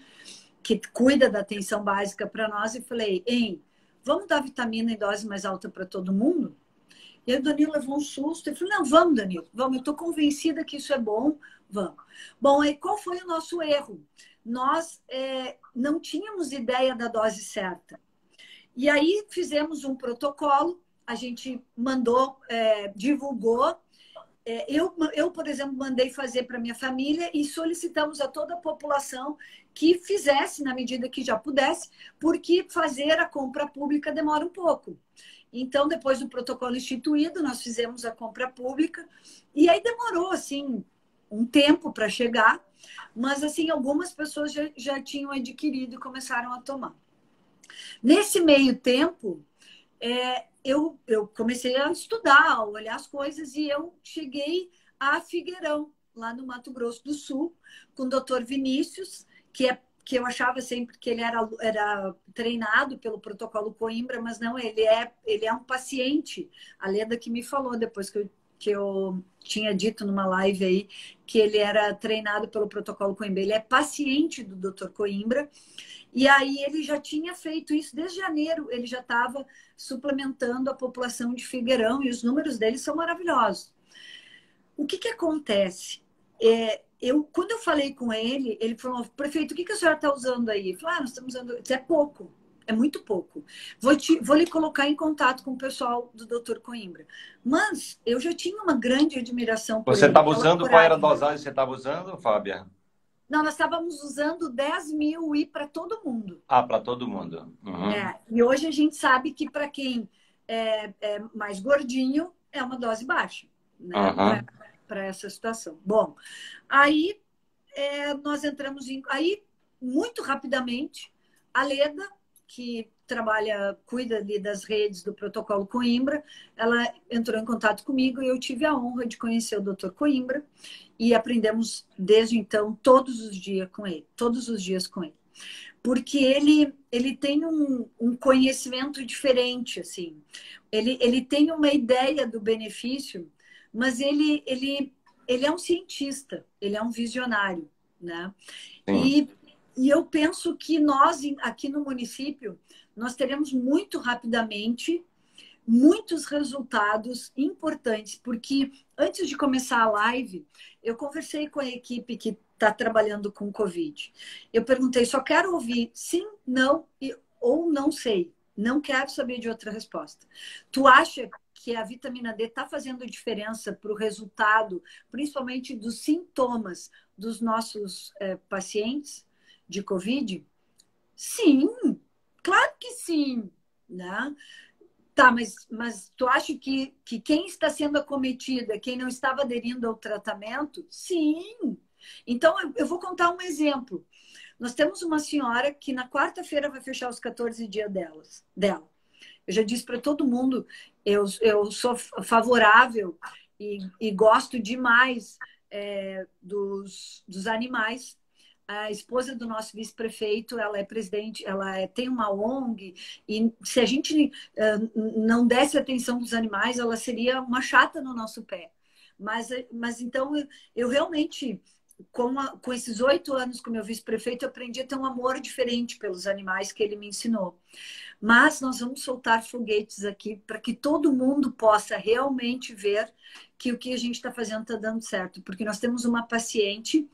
B: que cuida da atenção básica para nós, e falei: hein, vamos dar vitamina em dose mais alta para todo mundo? E aí o Danilo levou um susto. Eu falei, não, vamos, Danilo, vamos. Eu estou convencida que isso é bom, vamos. Bom, aí qual foi o nosso erro? Nós é, não tínhamos ideia da dose certa. E aí fizemos um protocolo, a gente mandou, é, divulgou. É, eu, eu, por exemplo, mandei fazer para minha família e solicitamos a toda a população que fizesse na medida que já pudesse, porque fazer a compra pública demora um pouco. Então, depois do protocolo instituído, nós fizemos a compra pública e aí demorou assim um tempo para chegar, mas assim algumas pessoas já, já tinham adquirido e começaram a tomar. Nesse meio tempo, é, eu, eu comecei a estudar, a olhar as coisas e eu cheguei a Figueirão, lá no Mato Grosso do Sul, com o doutor Vinícius, que é que eu achava sempre que ele era, era treinado pelo protocolo Coimbra, mas não, ele é, ele é um paciente. A Leda que me falou depois que eu, que eu tinha dito numa live aí que ele era treinado pelo protocolo Coimbra. Ele é paciente do Dr. Coimbra. E aí ele já tinha feito isso desde janeiro, ele já estava suplementando a população de Figueirão e os números dele são maravilhosos. O que, que acontece? É, eu, quando eu falei com ele, ele falou, prefeito, o que, que a senhora está usando aí? Eu falei, ah, nós estamos usando. Isso é pouco, é muito pouco. Vou, te, vou lhe colocar em contato com o pessoal do Dr. Coimbra. Mas eu já tinha uma grande admiração
A: por Você estava usando, qual era a dosagem que você estava usando, Fábia?
B: Não, nós estávamos usando 10 mil I para todo mundo.
A: Ah, para todo mundo.
B: Uhum. É, e hoje a gente sabe que para quem é, é, mais gordinho é uma dose baixa. Né? Uhum para essa situação. Bom, aí é, nós entramos em. Aí, muito rapidamente, a Leda, que trabalha, cuida ali das redes do protocolo Coimbra, ela entrou em contato comigo e eu tive a honra de conhecer o Dr. Coimbra e aprendemos desde então todos os dias com ele, todos os dias com ele. Porque ele, ele tem um, um conhecimento diferente, assim. Ele, ele tem uma ideia do benefício mas ele, ele, ele é um cientista, ele é um visionário, né? E, e eu penso que nós, aqui no município, nós teremos muito rapidamente muitos resultados importantes, porque antes de começar a live, eu conversei com a equipe que está trabalhando com Covid. Eu perguntei, só quero ouvir sim, não ou não sei. Não quero saber de outra resposta. Tu acha que a vitamina D está fazendo diferença para o resultado, principalmente dos sintomas dos nossos é, pacientes de Covid? Sim, claro que sim, né? Tá, mas, mas tu acha que, que quem está sendo acometido é quem não estava aderindo ao tratamento? Sim. Então, eu, eu vou contar um exemplo. Nós temos uma senhora que na quarta-feira vai fechar os 14 dias delas, dela. Eu já disse para todo mundo, eu, eu sou favorável e, e gosto demais é, dos, dos animais. A esposa do nosso vice-prefeito, ela é presidente, ela é, tem uma ONG, e se a gente uh, não desse atenção dos animais, ela seria uma chata no nosso pé. Mas, mas então, eu, eu realmente com, a, com esses oito anos como meu vice-prefeito, aprendi a ter um amor diferente pelos animais que ele me ensinou. Mas nós vamos soltar foguetes aqui para que todo mundo possa realmente ver que o que a gente está fazendo está dando certo. Porque nós temos uma paciente,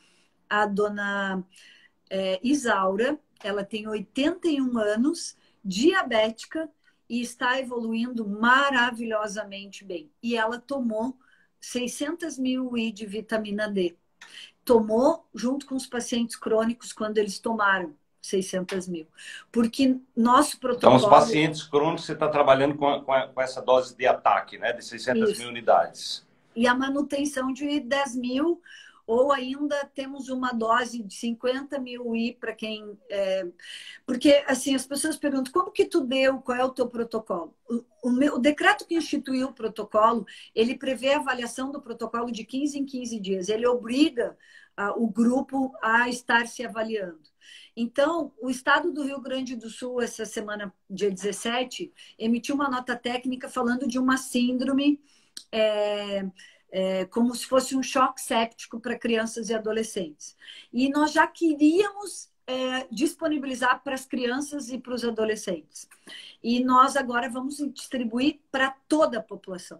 B: a dona é, Isaura, ela tem 81 anos, diabética e está evoluindo maravilhosamente bem. E ela tomou 600 mil I de vitamina D tomou junto com os pacientes crônicos quando eles tomaram 600 mil. Porque nosso protocolo...
A: Então, os pacientes crônicos, você está trabalhando com, a, com, a, com, essa dose de ataque, né? De 600 Isso. mil unidades.
B: E a manutenção de 10 mil ou ainda temos uma dose de 50 mil I para quem. É... Porque, assim, as pessoas perguntam: como que tu deu? Qual é o teu protocolo? O, o, meu, o decreto que instituiu o protocolo, ele prevê a avaliação do protocolo de 15 em 15 dias. Ele obriga uh, o grupo a estar se avaliando. Então, o estado do Rio Grande do Sul, essa semana, dia 17, emitiu uma nota técnica falando de uma síndrome é, é, como se fosse um choque séptico para crianças e adolescentes. E nós já queríamos é, disponibilizar para as crianças e para os adolescentes. E nós agora vamos distribuir para toda a população,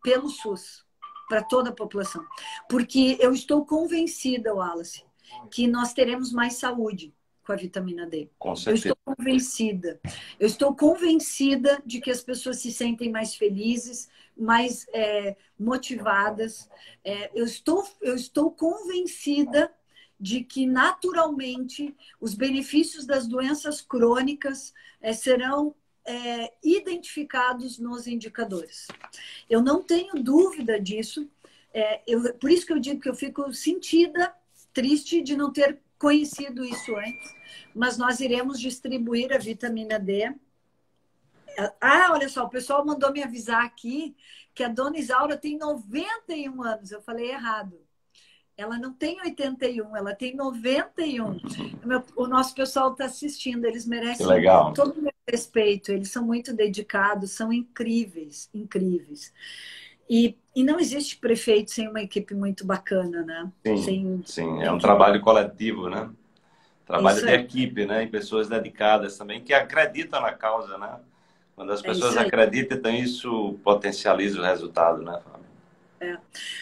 B: pelo SUS, para toda a população. Porque eu estou convencida, Wallace, que nós teremos mais saúde com a vitamina D.
A: Com certeza.
B: Eu estou convencida. Eu estou convencida de que as pessoas se sentem mais felizes, mais é, motivadas. É, eu, estou, eu estou convencida de que naturalmente os benefícios das doenças crônicas é, serão é, identificados nos indicadores. Eu não tenho dúvida disso. É, eu, por isso que eu digo que eu fico sentida, triste de não ter conhecido isso antes mas nós iremos distribuir a vitamina D. Ah, olha só, o pessoal mandou me avisar aqui que a dona Isaura tem 91 anos. Eu falei errado. Ela não tem 81, ela tem 91. O nosso pessoal está assistindo, eles merecem todo o meu respeito. Eles são muito dedicados, são incríveis, incríveis. E, e não existe prefeito sem uma equipe muito bacana, né?
A: Sim,
B: sem...
A: sim. é um trabalho coletivo, né? Trabalho de equipe, né? E pessoas dedicadas também, que acreditam na causa, né? Quando as é pessoas é acreditam, então isso potencializa o resultado, né, Fábio?
B: É.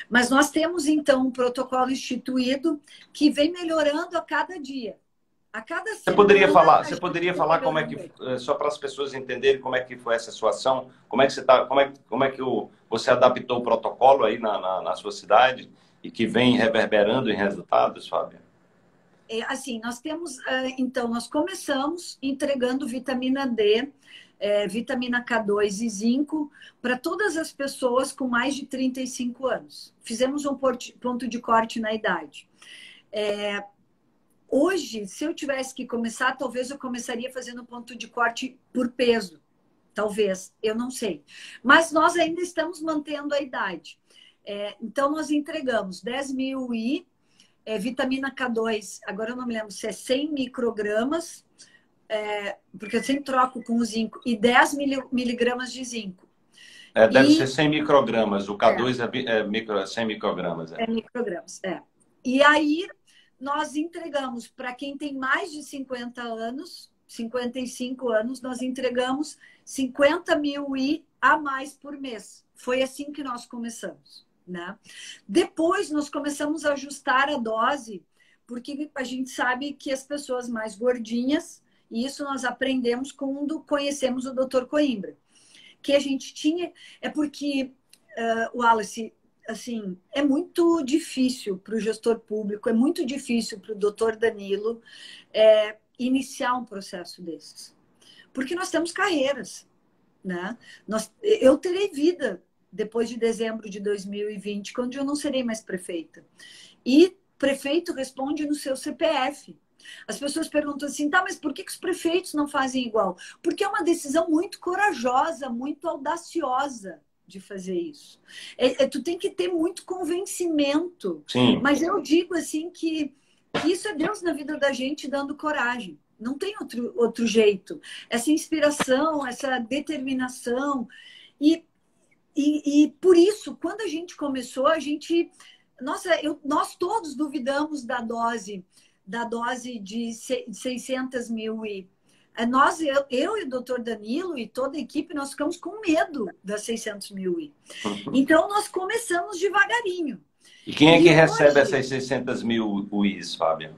B: Mas nós temos, então, um protocolo instituído que vem melhorando a cada dia. A cada
A: Você poderia falar, você poderia falar como é que, eh, só para as pessoas entenderem como é que foi essa situação, como é que você tá, como é, como é que o, você adaptou o protocolo aí na, na, na sua cidade e que vem reverberando em resultados, Fábio?
B: É, assim, nós temos, ah, então, nós começamos entregando vitamina D, é, vitamina K2 e zinco para todas as pessoas com mais de 35 anos. Fizemos um ponto de corte na idade. É, hoje, se eu tivesse que começar, talvez eu começaria fazendo ponto de corte por peso. Talvez, eu não sei. Mas nós ainda estamos mantendo a idade. É, então, nós entregamos 10 mil I é, vitamina K2, agora eu não me lembro se é 100 microgramas, é, porque eu sempre troco com o zinco, e 10 miligramas de zinco.
A: É, deve e... ser 100 microgramas, o K2 é, é, é micro, 100 microgramas.
B: É. é microgramas, é. E aí, nós entregamos para quem tem mais de 50 anos, 55 anos, nós entregamos 50 mil I a mais por mês. Foi assim que nós começamos. Né? Depois nós começamos a ajustar a dose, porque a gente sabe que as pessoas mais gordinhas, e isso nós aprendemos quando conhecemos o Dr. Coimbra, que a gente tinha, é porque, uh, Wallace, assim, é muito difícil para o gestor público, é muito difícil para o doutor Danilo é, iniciar um processo desses. Porque nós temos carreiras, né? Nós, eu terei vida depois de dezembro de 2020, quando eu não serei mais prefeita. E prefeito responde no seu CPF. As pessoas perguntam assim, tá, mas por que, que os prefeitos não fazem igual? Porque é uma decisão muito corajosa, muito audaciosa de fazer isso. É, é, tu tem que ter muito convencimento.
A: Sim.
B: Mas eu digo assim que, isso é Deus na vida da gente dando coragem. Não tem outro, outro jeito. Essa inspiração, essa determinação. E e, e, por isso, quando a gente começou, a gente. Nossa, eu, nós todos duvidamos da dose, da dose de 600 mil e. É, nós, eu, eu e o doutor Danilo e toda a equipe, nós ficamos com medo das 600 mil I. Então, nós começamos devagarinho.
A: E quem é que e recebe hoje... essas 600 mil UIs, Fábio?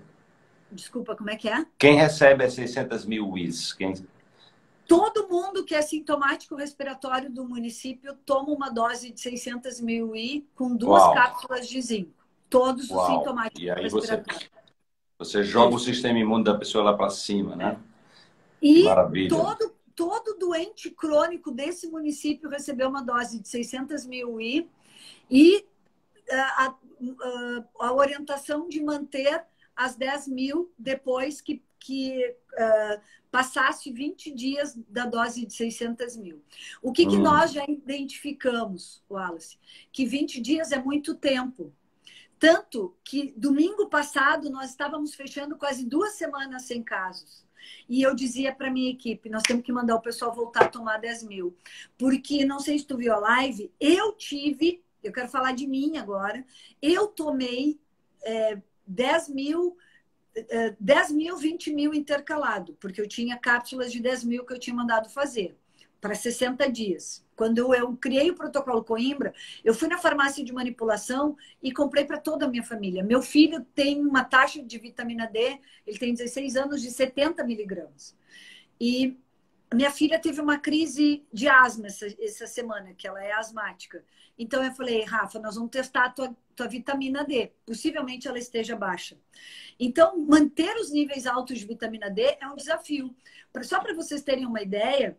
B: Desculpa, como é que é?
A: Quem recebe as 600 mil UIs? Quem...
B: Todo mundo que é sintomático respiratório do município toma uma dose de 600 mil I com duas Uau. cápsulas de zinco. Todos Uau. os sintomáticos
A: e aí respiratórios. Você, você joga o sistema imune da pessoa lá para cima, né?
B: E Maravilha. Todo, todo doente crônico desse município recebeu uma dose de 600 mil I e a, a, a orientação de manter as 10 mil depois que que uh, passasse 20 dias da dose de 600 mil. O que, que hum. nós já identificamos, Wallace? Que 20 dias é muito tempo. Tanto que domingo passado nós estávamos fechando quase duas semanas sem casos. E eu dizia para minha equipe: nós temos que mandar o pessoal voltar a tomar 10 mil. Porque, não sei se tu viu a live, eu tive, eu quero falar de mim agora, eu tomei é, 10 mil. 10 é, mil, 20 mil intercalado, porque eu tinha cápsulas de 10 mil que eu tinha mandado fazer para 60 dias. Quando eu criei o protocolo Coimbra, eu fui na farmácia de manipulação e comprei para toda a minha família. Meu filho tem uma taxa de vitamina D, ele tem 16 anos, de 70 miligramas. E minha filha teve uma crise de asma essa, essa semana, que ela é asmática. Então eu falei, Rafa, nós vamos testar a tua, tua vitamina D. Possivelmente ela esteja baixa. Então, manter os níveis altos de vitamina D é um desafio. Só para vocês terem uma ideia,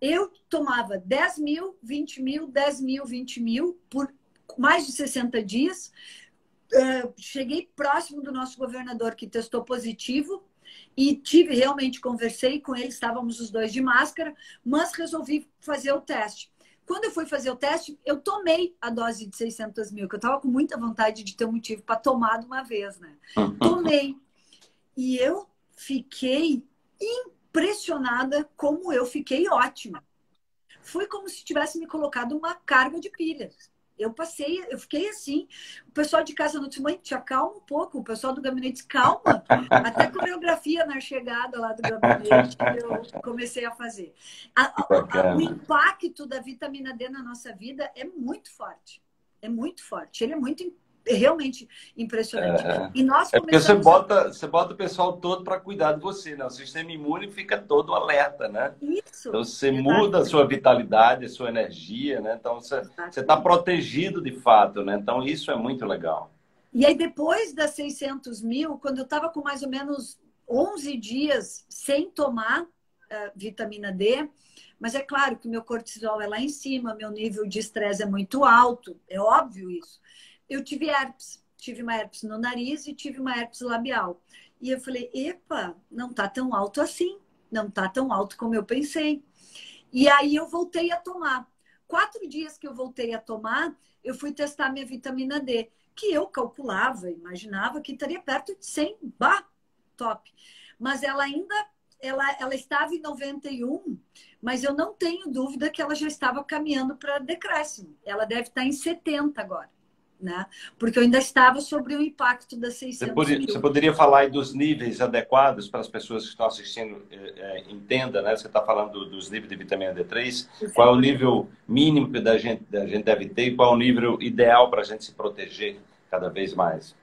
B: eu tomava 10 mil, 20 mil, 10 mil, 20 mil por mais de 60 dias. Uh, cheguei próximo do nosso governador que testou positivo e tive realmente conversei com ele, estávamos os dois de máscara, mas resolvi fazer o teste. Quando eu fui fazer o teste, eu tomei a dose de 600 mil, que eu estava com muita vontade de ter um motivo para tomar de uma vez, né? *laughs* Tomei. E eu fiquei impressionada como eu fiquei ótima. Foi como se tivesse me colocado uma carga de pilhas. Eu passei, eu fiquei assim. O pessoal de casa não disse, mãe, te acalma um pouco. O pessoal do gabinete calma. Até coreografia na chegada lá do gabinete eu comecei a fazer. A, a, o impacto da vitamina D na nossa vida é muito forte. É muito forte. Ele é muito realmente impressionante.
A: É, e nós é porque você bota, você bota o pessoal todo para cuidar de você, né? O sistema imune fica todo alerta, né? Isso. Então você muda a sua vitalidade, a sua energia, né? Então você está protegido de fato, né? Então isso é muito legal.
B: E aí depois das 600 mil, quando eu estava com mais ou menos 11 dias sem tomar uh, vitamina D, mas é claro que meu cortisol é lá em cima, meu nível de estresse é muito alto, é óbvio isso eu tive herpes. Tive uma herpes no nariz e tive uma herpes labial. E eu falei, epa, não tá tão alto assim. Não tá tão alto como eu pensei. E aí eu voltei a tomar. Quatro dias que eu voltei a tomar, eu fui testar minha vitamina D, que eu calculava, imaginava que estaria perto de 100. Bah, top. Mas ela ainda ela, ela estava em 91, mas eu não tenho dúvida que ela já estava caminhando para decréscimo. Ela deve estar em 70 agora né? Porque eu ainda estava sobre o impacto das 600
A: você poderia, mil. Você poderia falar dos níveis adequados para as pessoas que estão assistindo é, é, entenda, né? Você está falando dos níveis de vitamina D3. Qual é o nível mínimo que a gente, a gente deve ter e qual é o nível ideal para a gente se proteger cada vez mais?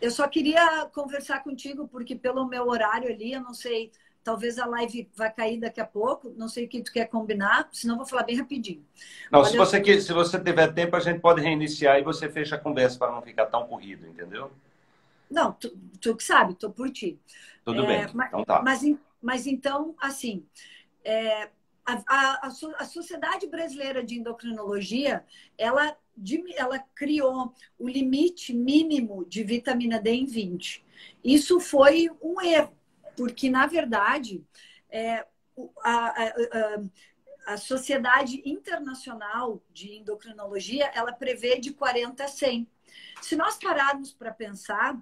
B: Eu só queria conversar contigo, porque pelo meu horário ali, eu não sei Talvez a live vai cair daqui a pouco. Não sei o que tu quer combinar, senão vou falar bem rapidinho.
A: Não, Olha, se você, eu... se você tiver tempo, a gente pode reiniciar e você fecha a conversa para não ficar tão corrido, entendeu?
B: Não, tu, tu que sabe, tô por ti.
A: Tudo é, bem, mas, então tá.
B: Mas, mas então, assim, é, a, a, a, Sociedade Brasileira de Endocrinologia, ela, ela criou o limite mínimo de vitamina D em 20. Isso foi um erro porque, na verdade, é, a, a, a, Sociedade Internacional de Endocrinologia, ela prevê de 40 a 100. Se nós pararmos para pensar,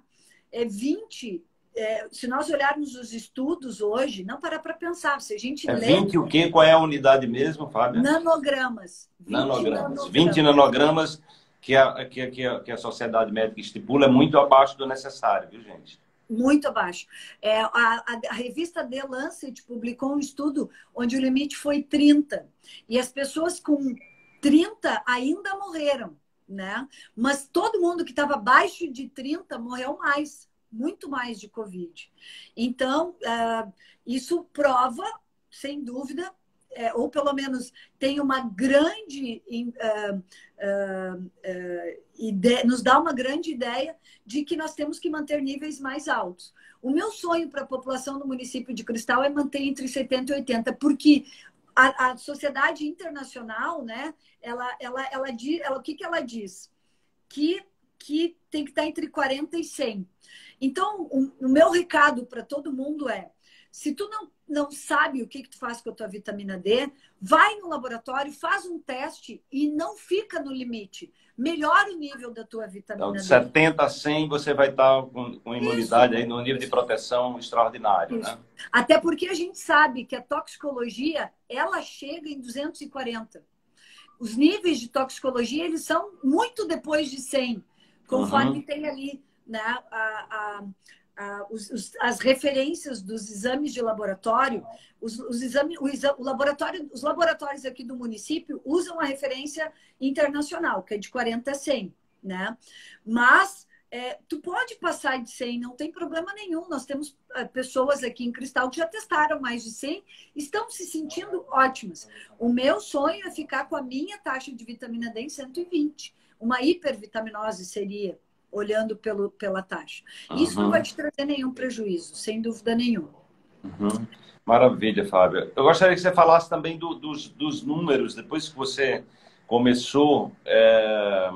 B: é 20 é, se nós olharmos os estudos hoje, não parar para pensar, se a gente
A: é lê... 20 o quê? Qual é a unidade mesmo, Fábio?
B: Nanogramas.
A: 20 nanogramas. nanogramas. 20 nanogramas que a, que, a, que a Sociedade Médica estipula é muito abaixo do necessário, viu, gente?
B: Muito abaixo. É, a, a, a, revista The Lancet publicou um estudo onde o limite foi 30. E as pessoas com 30 ainda morreram, né? Mas todo mundo que estava abaixo de 30 morreu mais, muito mais de Covid. Então, uh, isso prova, sem dúvida, é, ou pelo menos tem uma grande uh, uh, uh, ideia, nos dá uma grande ideia de que nós temos que manter níveis mais altos. O meu sonho para a população do município de Cristal é manter entre 70 e 80, porque a, a sociedade internacional, né, ela, ela, ela, ela, o que, que ela diz? Que, que tem que estar entre 40 e 100. Então, o, o meu recado para todo mundo é: Se tu não, não sabe o que, que tu faz com a tua vitamina D, vai no laboratório, faz um teste e não fica no limite. Melhora o nível da tua vitamina então,
A: de D. 70 a 100 você vai estar com, com imunidade Isso. aí no nível de proteção extraordinário, Isso. né?
B: Até porque a gente sabe que a toxicologia, ela chega em 240. Os níveis de toxicologia, eles são muito depois de 100, conforme uhum. tem ali né, a, a os, os, as referências dos exames de laboratório, os, os, exame, o, o laboratório, os laboratórios aqui do município usam a referência internacional, que é de 40 a 100, né? Mas é, tu pode passar de 100, não tem problema nenhum. Nós temos é, pessoas aqui em Cristal que já testaram mais de 100, estão se sentindo ótimas. O meu sonho é ficar com a minha taxa de vitamina D em 120. Uma hipervitaminose seria olhando pelo, pela taxa. Uhum. Isso não vai te trazer nenhum prejuízo, sem dúvida nenhuma.
A: Uhum. Maravilha, Fábia. Eu gostaria que você falasse também do, dos, dos, números, depois que você começou é,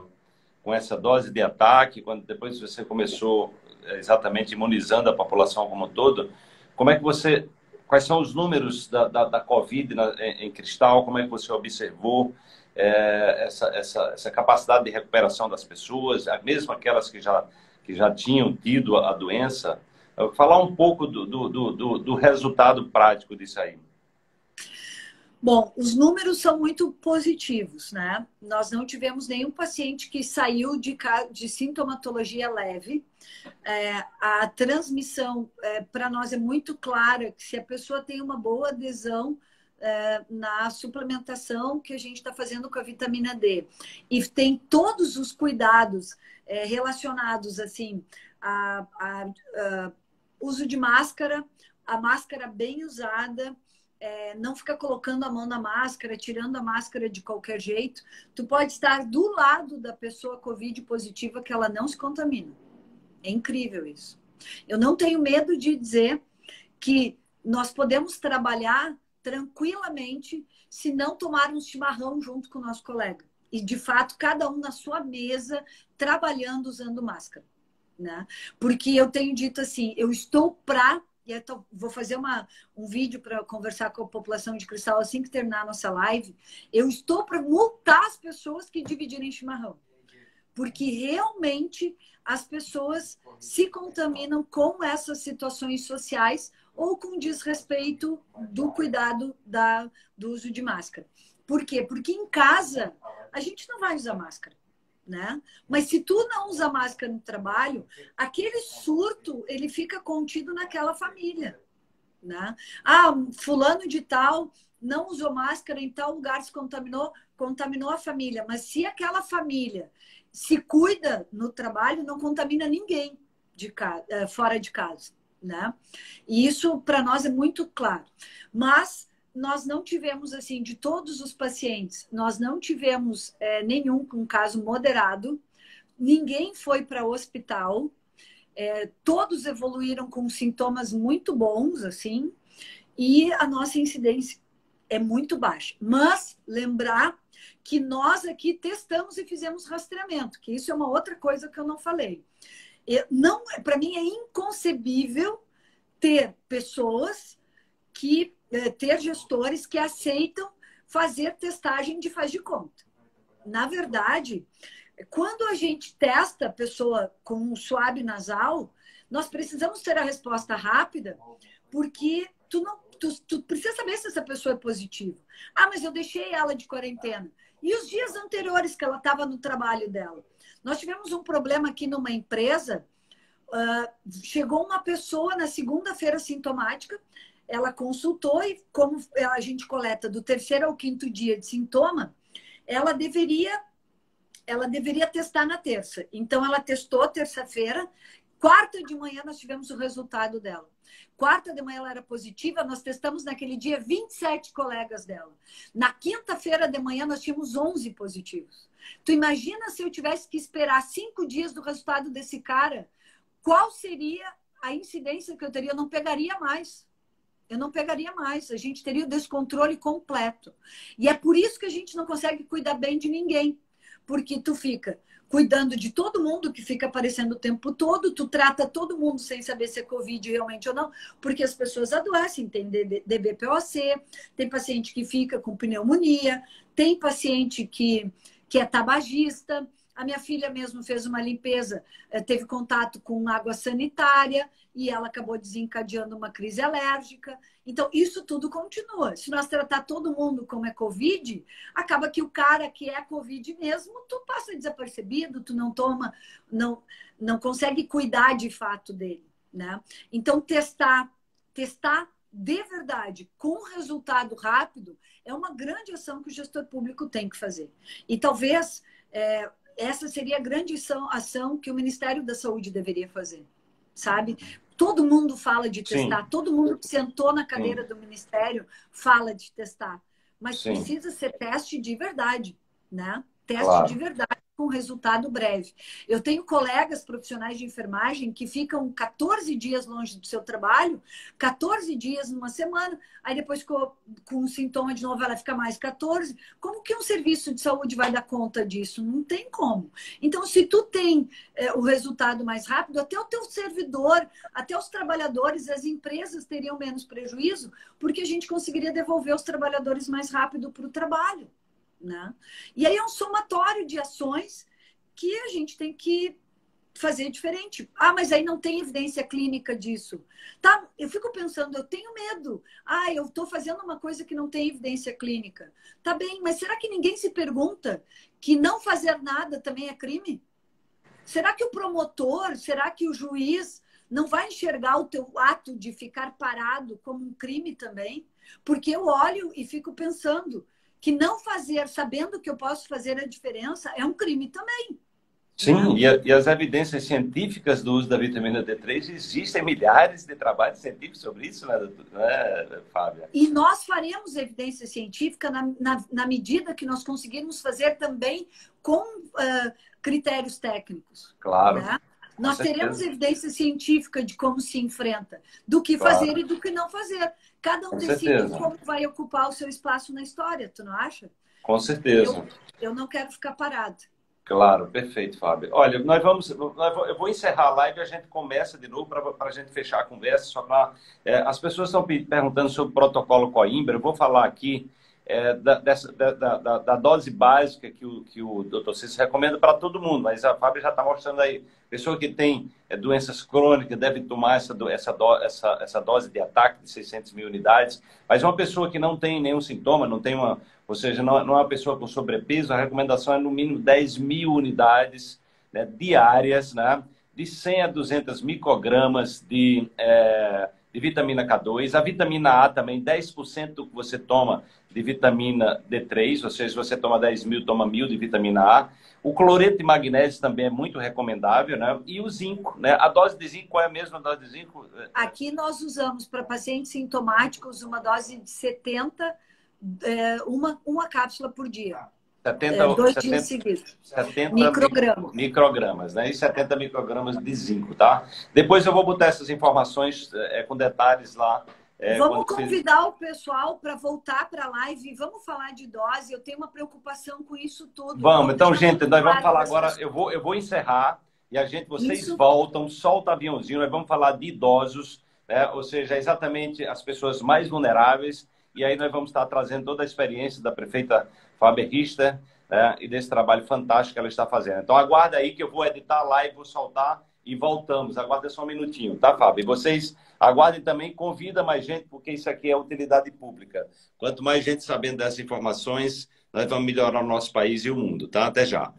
A: com essa dose de ataque, quando depois você começou é, exatamente imunizando a população como um todo, como é que você, quais são os números da, da, da Covid na, em, em Cristal, como é que você observou? É, essa, essa, essa capacidade de recuperação das pessoas, mesmo aquelas que já, que já tinham tido a doença. Falar um pouco do, do, do, do resultado prático disso aí.
B: Bom, os números são muito positivos, né? Nós não tivemos nenhum paciente que saiu de, de sintomatologia leve. É, a transmissão, é, para nós, é muito clara que se a pessoa tem uma boa adesão é, na suplementação que a gente está fazendo com a vitamina D. E tem todos os cuidados é, relacionados, assim, a, a, a, uso de máscara, a máscara bem usada, é, não fica colocando a mão na máscara, tirando a máscara de qualquer jeito. Tu pode estar do lado da pessoa Covid positiva que ela não se contamina. É incrível isso. Eu não tenho medo de dizer que nós podemos trabalhar tranquilamente se não tomar um chimarrão junto com o nosso colega. E, de fato, cada um na sua mesa, trabalhando usando máscara. Né? Porque eu tenho dito assim, eu estou para e tô, vou fazer uma, um vídeo para conversar com a população de cristal assim que terminar a nossa live. Eu estou para multar as pessoas que dividirem chimarrão. Porque realmente as pessoas se contaminam com essas situações sociais ou com desrespeito do cuidado da, do uso de máscara. Por quê? Porque em casa a gente não vai usar máscara. Né? Mas se tu não usa máscara no trabalho, aquele surto ele fica contido naquela família, né? Ah, fulano de tal não usou máscara em tal lugar se contaminou, contaminou a família. Mas se aquela família se cuida no trabalho, não contamina ninguém de casa, eh, fora de casa né? E isso para nós é muito claro. Mas nós não tivemos, assim, de todos os pacientes, nós não tivemos é, nenhum com caso moderado, ninguém foi para o hospital, é, todos evoluíram com sintomas muito bons, assim, e a nossa incidência é muito baixa. Mas lembrar que nós aqui testamos e fizemos rastreamento, que isso é uma outra coisa que eu não falei não, para mim é inconcebível ter pessoas que é, ter gestores que aceitam fazer testagem de faz de conta. Na verdade, quando a gente testa a pessoa com um suave nasal, nós precisamos ter a resposta rápida, porque tu não tu, tu precisa saber se essa pessoa é positiva. Ah, mas eu deixei ela de quarentena. E os dias anteriores que ela estava no trabalho dela? Nós tivemos um problema aqui numa empresa. Uh, chegou uma pessoa na segunda-feira sintomática, ela consultou e, como a gente coleta do terceiro ao quinto dia de sintoma, ela deveria ela deveria testar na terça. Então, ela testou terça-feira. Quarta de manhã, nós tivemos o resultado dela. Quarta de manhã ela era positiva, nós testamos naquele dia 27 colegas dela. Na quinta-feira de manhã nós tínhamos 11 positivos. Tu imagina se eu tivesse que esperar cinco dias do resultado desse cara, qual seria a incidência que eu teria? Eu não pegaria mais. Eu não pegaria mais. A gente teria o descontrole completo. E é por isso que a gente não consegue cuidar bem de ninguém. Porque tu fica cuidando de todo mundo que fica aparecendo o tempo todo, tu trata todo mundo sem saber se é Covid realmente ou não, porque as pessoas adoecem, tem DBPOC, tem paciente que fica com pneumonia, tem paciente que, que é tabagista, a minha filha mesmo fez uma limpeza, eh, teve contato com água sanitária e ela acabou desencadeando uma crise alérgica. Então, isso tudo continua. Se nós tratar todo mundo como é Covid, acaba que o cara que é Covid mesmo, tu passa desapercebido, tu não toma, não, não consegue cuidar de fato dele. Né? Então, testar, testar de verdade, com resultado rápido, é uma grande ação que o gestor público tem que fazer. E talvez é, essa seria a grande ação, que o Ministério da Saúde deveria fazer, sabe? Todo mundo fala de testar, Sim. todo mundo que sentou na cadeira Sim. do Ministério fala de testar, mas Sim. precisa ser teste de verdade, né? Teste claro. de verdade com resultado breve. Eu tenho colegas profissionais de enfermagem que ficam 14 dias longe do seu trabalho, 14 dias numa semana, aí depois com, com um sintoma de novo ela fica mais 14. Como que um serviço de saúde vai dar conta disso? Não tem como. Então, se tu tem é, o resultado mais rápido, até o teu servidor, até os trabalhadores, as empresas teriam menos prejuízo, porque a gente conseguiria devolver os trabalhadores mais rápido para o trabalho. Né? E aí é um somatório de ações que a gente tem que fazer diferente. Ah, mas aí não tem evidência clínica disso. Tá, eu fico pensando, eu tenho medo. Ah, eu estou fazendo uma coisa que não tem evidência clínica. Tá bem, mas será que ninguém se pergunta que não fazer nada também é crime? Será que o promotor, será que o juiz não vai enxergar o teu ato de ficar parado como um crime também? Porque eu olho e fico pensando, que não fazer, sabendo que eu posso fazer a diferença, é um crime também.
A: Sim, e, a, e, as evidências científicas do uso da vitamina D3, existem milhares de trabalhos científicos sobre isso, né, né Fábia?
B: E nós faremos evidência científica na, na, na medida que nós conseguirmos fazer também com uh, critérios técnicos.
A: Claro. Né?
B: Nós teremos evidência científica de como se enfrenta, do que claro. fazer e do que não fazer. Cada um Com decide certeza. como vai ocupar o seu espaço na história, tu não acha?
A: Com certeza.
B: Eu, eu não quero ficar parado.
A: Claro, perfeito, Fábio. Olha, nós vamos, eu vou encerrar a live e a gente começa de novo para a gente fechar a conversa. Só para é, as pessoas estão perguntando sobre o protocolo Coimbra. Eu vou falar aqui é, da, dessa, da, da, da, dose básica que o, que o doutor Cícero recomenda para todo mundo, mas a Fábio já está mostrando aí. Pessoa que tem é, doenças crônicas deve tomar essa, essa, do, essa, essa dose de ataque de 600 mil unidades, mas uma pessoa que não tem nenhum sintoma, não tem uma, ou seja, não, não é uma pessoa com sobrepeso, a recomendação é no mínimo 10 mil unidades né, diárias, né, de 100 a 200 microgramas de. É, de vitamina K2. A vitamina A também, 10% do que você toma de vitamina D3, ou seja, se você toma 10 mil, toma mil de vitamina A. O cloreto de magnésio também é muito recomendável, né? E o zinco, né? A dose de zinco, qual é a mesma dose de zinco?
B: Aqui nós usamos para pacientes sintomáticos uma dose de 70, é, uma, uma cápsula por dia.
A: 70, é,
B: dois 70, dias seguidos.
A: 70 microgramas. microgramas, né? E 70 microgramas de zinco, tá? Depois eu vou botar essas informações é, com detalhes lá.
B: É, vamos convidar você... o pessoal para voltar para a live. Vamos falar de dose. Eu tenho uma preocupação com isso tudo.
A: Vamos, então, gente, nós vamos falar agora. Eu vou, eu vou encerrar e a gente, vocês isso... voltam, solta o aviãozinho. Nós vamos falar de idosos, né? ou seja, exatamente as pessoas mais vulneráveis. E aí nós vamos estar trazendo toda a experiência da prefeita Fábio Richter, né, e desse trabalho fantástico que ela está fazendo. Então, aguarda aí que eu vou editar a live, vou soltar e voltamos. Aguarda só um minutinho, tá, Fábio? E vocês aguardem também, convida mais gente, porque isso aqui é utilidade pública. Quanto mais gente sabendo dessas informações, nós vamos melhorar o nosso país e o mundo, tá? Até já.